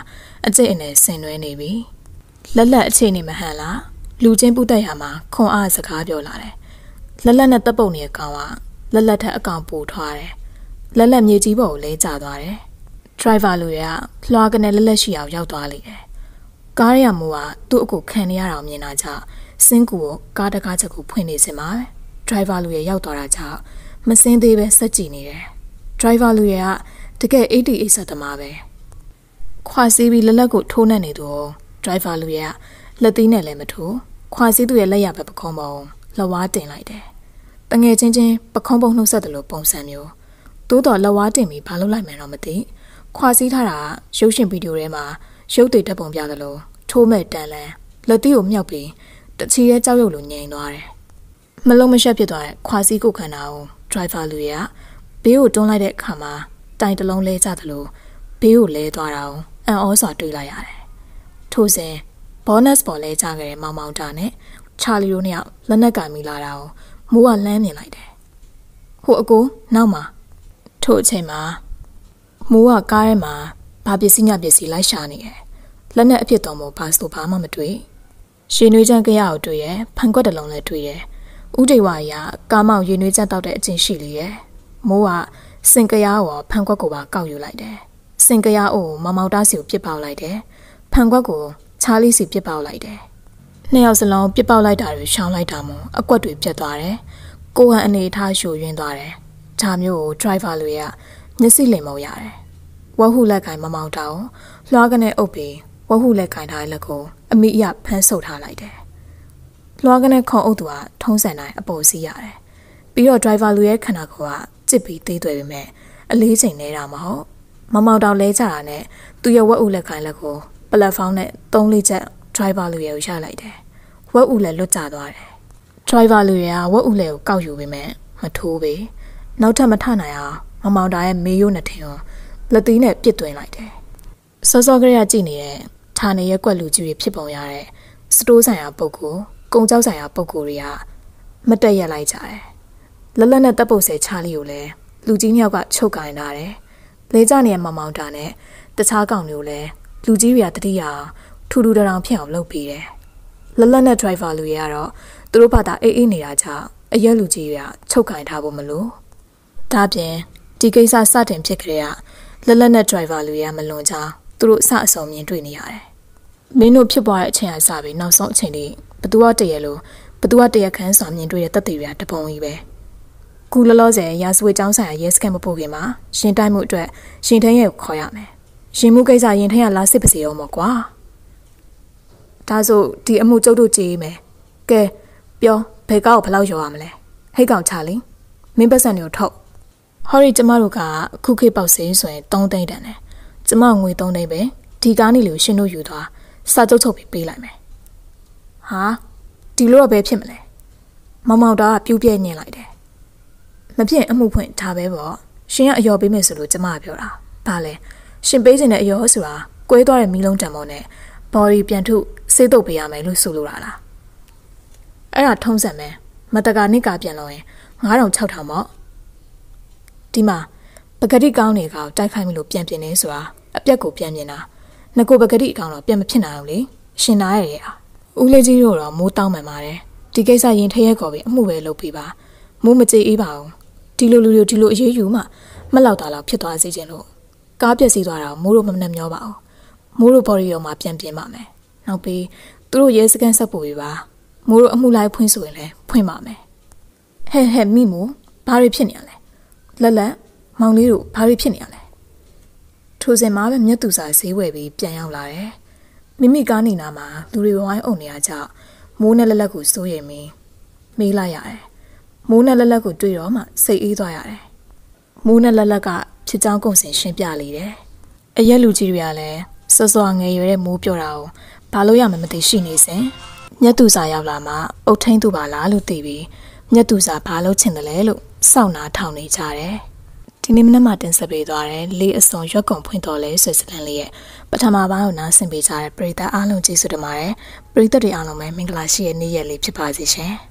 အကျိတ်အနေဆင်နွှဲနေပြီ။လက်လက်အခြေအနေမဟန်လားလူချင်းပုတ်တက်ရမှာခွန်အားစကားပြောလာတယ်။လက်လက်နဲ့တပ်ပုတ်နေတဲ့ကောင်ကလက်လက်ထက်အကောင်ပိုထွားတယ်လက်လက်မြေကြီးပေါ်ကိုလဲကျသွားတယ်။ဒရိုင်ဘာလူတွေကလွှာကနေလက်လက်ရှိအောင်ရောက်သွားလိမ့်တယ်။ကားရရမိုးကသူ့အကိုခံနေရတာမြင်တာကြောင့် စင်းကူကိုကားတကားချက်ကိုဖွင့်နေစင်ပါဒရိုင်ဘာလူရဲ့ရောက်သွားတာကြောင့်မစင်းသေးပဲစက်ကြည့်နေတယ်။ဒရိုင်ဘာလူရဲ့ကတကယ်88ဆက်သမားပဲ။ခွာစီးပြီးလက်လက်ကိုထိုးနှက်နေသူဒရိုင်ဘာလူရဲ့လက်သီးနဲ့လည်းမထိုးခွာစီးသူရဲ့လက်ရဘက်ပခုံးပုံလှဝါးတင်လိုက်တယ်။တငယ်ချင်းချင်းပခုံးပုံနှုတ်ဆက်တယ်လို့ပုံစံမျိုးသို့တော်လက်ဝါးတင်ပြီးဘာလုပ်လိုက်မှန်းတော့မသိခွာစည်းထားတာရုပ်ရှင်ဗီဒီယိုထဲမှာရုပ်တွေတက်ပုံပြသလိုထိုးမဲ့တန်လန်းလက်သီးကိုမြောက်ပြီး တချီရဲ့ကြောက်ရွံ့လိုငြိမ်သွားတယ်မလုံးမရှက်ဖြစ်သွားတဲ့ခွာစည်းကိုခန္ဓာကိုဒရိုင်ဘာလူရဘေးကိုတွန်းလိုက်တဲ့အခါမှာတိုင်တလုံးလဲကျသလိုဘေးကိုလဲသွားတာကိုအံ့ဩစွာတွေးလိုက်ရတယ်ထို့စဉ်ဘောနက်ပေါ်လဲကျခဲ့တဲ့မောင်မောင်တာနဲ့ချာလီတို့နှစ်ယောက်လက်နက်ကင်မိလာတာကိုမိုးကလမ်းမြင်လိုက်တယ်ဟိုအကိုနောက်မှာထို့အချိန်မှာမိုးကကားထဲမှာဘာပစ္စည်းညပစ္စည်းလိုက်ရှာနေတယ်။လက်နဲ့အဖြစ်တော်မို့ဘာဆိုဘာမှမတွေ့။ ရှင်နွေးချမ်းကြရကိုတွေ့ရဖန်ကွက်တလုံးလည်းတွေ့တယ်ဥဒေဝါရီကကာမောင်ရေနွေးချက်တောက်တဲ့အချင်းရှိလေရဲ့မိုးကစင်ကရားကိုဖန်ခွက်ကိုပါကောက်ယူလိုက်တယ်စင်ကရားအိုမောင်မောင်တားစီကိုပြစ်ပေါက်လိုက်တယ်ဖန်ခွက်ကိုချားလေးစီပြစ်ပေါက်လိုက်တယ်နှစ်ယောက်စလုံးပြစ်ပေါက်လိုက်တာတွေရှောင်းလိုက်တာမို့အကွက်တွေပြတ်သွားတယ်ကိုဟန်အနေထားရှူရင်းသွားတယ်ဒါမျိုးကို driver လူရမျက်စိလင်မုံရတယ်ဝက်ဟုလက်ကင်မမောင်တောင်လွှားကနေအုပ်ပြီးဝက်ဟုလက်ကင်ထားတဲ့လက်ကို အမိအယဖမ်းဆုပ်ထားလိုက်တယ်လွှားကနေခေါအုပ်သူကထုံးစံတိုင်းအပေါ်စီးရတယ်ပြီးတော့ driver လူရဲ့ခန္ဓာကိုယ်ကကြစ်ပြီးသေးသွယ်ပေမဲ့အလေးချိန်နေတာမဟုတ်မမောင်တောင်လဲကြတာနဲ့သူရဲ့ဝက်ဥလက်ခိုင်းလက်ကိုပလက်ဖောင်းနဲ့သုံးလေးချက် driver လူရဲ့ကိုရလိုက်တယ်ဝက်ဥလက်လွတ်ကျသွားတယ် driver လူရဲ့ကဝက်ဥလက်ကိုကောက်ယူပေမဲ့မထိုးပေနောက်ထပ်မထနိုင်အောင်မမောင်တာရဲ့မေယိုးနှစ်ထင်ကိုလက်သီးနဲ့ပြစ်သွင်းလိုက်တယ်စောစောကလေးကကြည့်နေတဲ့ ဌာနေရဲ့ကွက်လူကြီးတွေဖြစ်ပုံရတဲ့စတိုးဆိုင်ရာပုံကိုကုံကြောက်ဆိုင်ရာပုံကိုတွေကမတက်ရက်လိုက်ကြတယ်လက်လက်နဲ့တပ်ပုတ်ဆဲချားလီကိုလည်းလူကြီးနှစ်ယောက်ကချုပ်ကင်ထားတယ်။လဲကြနေတဲ့မမောင်တာနဲ့တခြားကောင်တွေကိုလည်းလူကြီးတွေကတတိယထူထူတထောင်ဖြစ်အောင်လုပ်ပေးတယ်။လက်လက်နဲ့ driver လူတွေကတော့သူတို့ဘာသာအေးအေးနေတာကြောင့်အရက်လူကြီးတွေကချုပ်ကင်ထားဖို့မလို့။ဒါပြင်ဒီကိစ္စစတင်ဖြစ်ကြတဲ့လက်လက်နဲ့ driver လူတွေကမလွန်ချသူတို့အဆအဆုံးမြင်တွေ့နေရတယ်။ မင်းတို့ဖြစ်ပွားတဲ့အချိန်အစပြီးနောက်ဆုံးအချိန်လေးဘသူကတရလို့ဘသူကတရခန်းစွာမြင်တွေ့တဲ့တက်တွေတွေကတပုံကြီးပဲ။ခုလောလောဆယ်ရာဇဝတ်ကျောင်းဆိုင်ရာရဲစခန်းမပို့ခင်မှာရှင်တိုက်မှုအတွက်ရှင်ထင်းရဲ့ကိုခေါ်ရမယ်။ရှင်မှုကိစ္စရင်ထင်းကလာစစ်ပါစေအောင်မကွာ။ဒါဆိုဒီအမှုကျုပ်တို့ကြည့်မယ်။ကဲပြောဘယ်ကောက်ဘယ်လောက်ရောရမလဲ။ဟိတ်ကောင်ချလင်းမင်းပတ်စံတွေကိုထုတ်။ဟော်ရီကျမတို့ကခုခေတ်ပေါက်စင်းဆိုရင်3သိန်းတန်တယ်။ကျမငွေ3သိန်းပဲဒီကားနေလို့ရှင်တို့ယူသွား စာချုပ်ချုပ်ပြီးပေးလိုက်မယ်။ဟာဒီလိုတော့ဘယ်ဖြစ်မလဲ။မောင်မောင်တာကပြူးပြဲညင်လိုက်တယ်မဖြစ်အမှုဖွင့်ထားပဲပေါ့ရှင်ကအယော်ပေးမယ်ဆိုလို့ကျမကပြောတာဘာလဲရှင်ပေးခြင်းတဲ့အယော်ဆိုတာကွဲသွားတဲ့မီးလုံးတံမောနဲ့ body ပြန်ထုစေးတုပ်ပေးရမယ်လို့ဆိုလိုတာလားအဲ့ဒါထုံးစံမယ်မတကာနစ်ကပြန်လို့ရင်9000 6000ပေါ့ဒီမှာပကတိကောင်းနေကောင်တိုက်ခိုက်မိလို့ပြန်ပြင်းနေဆိုတာအပြက်ကိုပြန်ပြင်းတာ ငကိုပကတိအကောင်တော့ပြန်မဖြစ်နိုင်ဘူးလေရှင်နာရရဲ့ဟာဦးလေးကြီးတို့တော့မိုးတောင်းမှန်ပါတယ်ဒီကိစ္စရင်ထရဲခေါ်ပြီးအမှုပဲလုပ်ပြီးပါမိုးမကြည်အေးပါဘူးဒီလိုလူတွေဒီလိုအရေးယူမှမလောက်တာလောက်ဖြစ်သွားစေခြင်းလို့ကားပြက်စီးသွားတာမိုးတို့မနှက်မျောပါဘူးမိုးတို့ဘော်ရီရောမှာပြန်ပြင်ပါမယ်နောက်ပြီးသူတို့ရဲစကန်ဆက်ပို့ပေးပါမိုးတို့အမှုလိုက်ဖွင့်ဆိုရင်လည်းဖွင့်ပါမယ်ဟဲ့ဟဲ့မိမို့ဘာတွေဖြစ်နေရလဲလက်လက်မောင်လေးတို့ဘာတွေဖြစ်နေရလဲ ထိုစဉ်မှာပဲမြတ်သူစာဈေးဝယ်ပြီးပြန်ရောက်လာတယ်မိမိကားနေနာမှာလူတွေဝိုင်းအုံနေရကြမိုးနဲ့လက်လက်ကိုစိုးရိမ်ပြီးမေးလိုက်ရတယ်မိုးနဲ့လက်လက်ကိုတွေ့တော့မှစိတ်အေးသွားရတယ်။မိုးနဲ့လက်လက်ကဖြစ်ကြောင်းကုန်စင်ရှင်းပြလေတယ်။အရက်လူကြီးတွေကလည်းစောစောငယ်ရွယ်တဲ့မိုးပြောတာကိုဘာလို့ရမှမသိရှိနေစဉ်မြတ်သူစာရောက်လာမှအုတ်ထင်းသူပါလားလို့သိပြီးမြတ်သူစာဘာလို့ချင်တယ်လဲလို့စောင့်နာထောင်နေကြတယ်။ ဒီနေ့မနက်မှတင်ဆက်ပေးသွားတယ်လေးအစုံရွက်ကုန်ဖွင့်တော်လဲဆွေစလန်လေးရဲ့ပထမပိုင်းကိုနားဆင်ပေးကြတဲ့ပရိသတ်အားလုံးကျေးဇူးတင်ပါတယ်။ပရိသတ်တွေအားလုံးပဲမင်္ဂလာရှိတဲ့နေ့ရက်လေးဖြစ်ပါစေရှင်။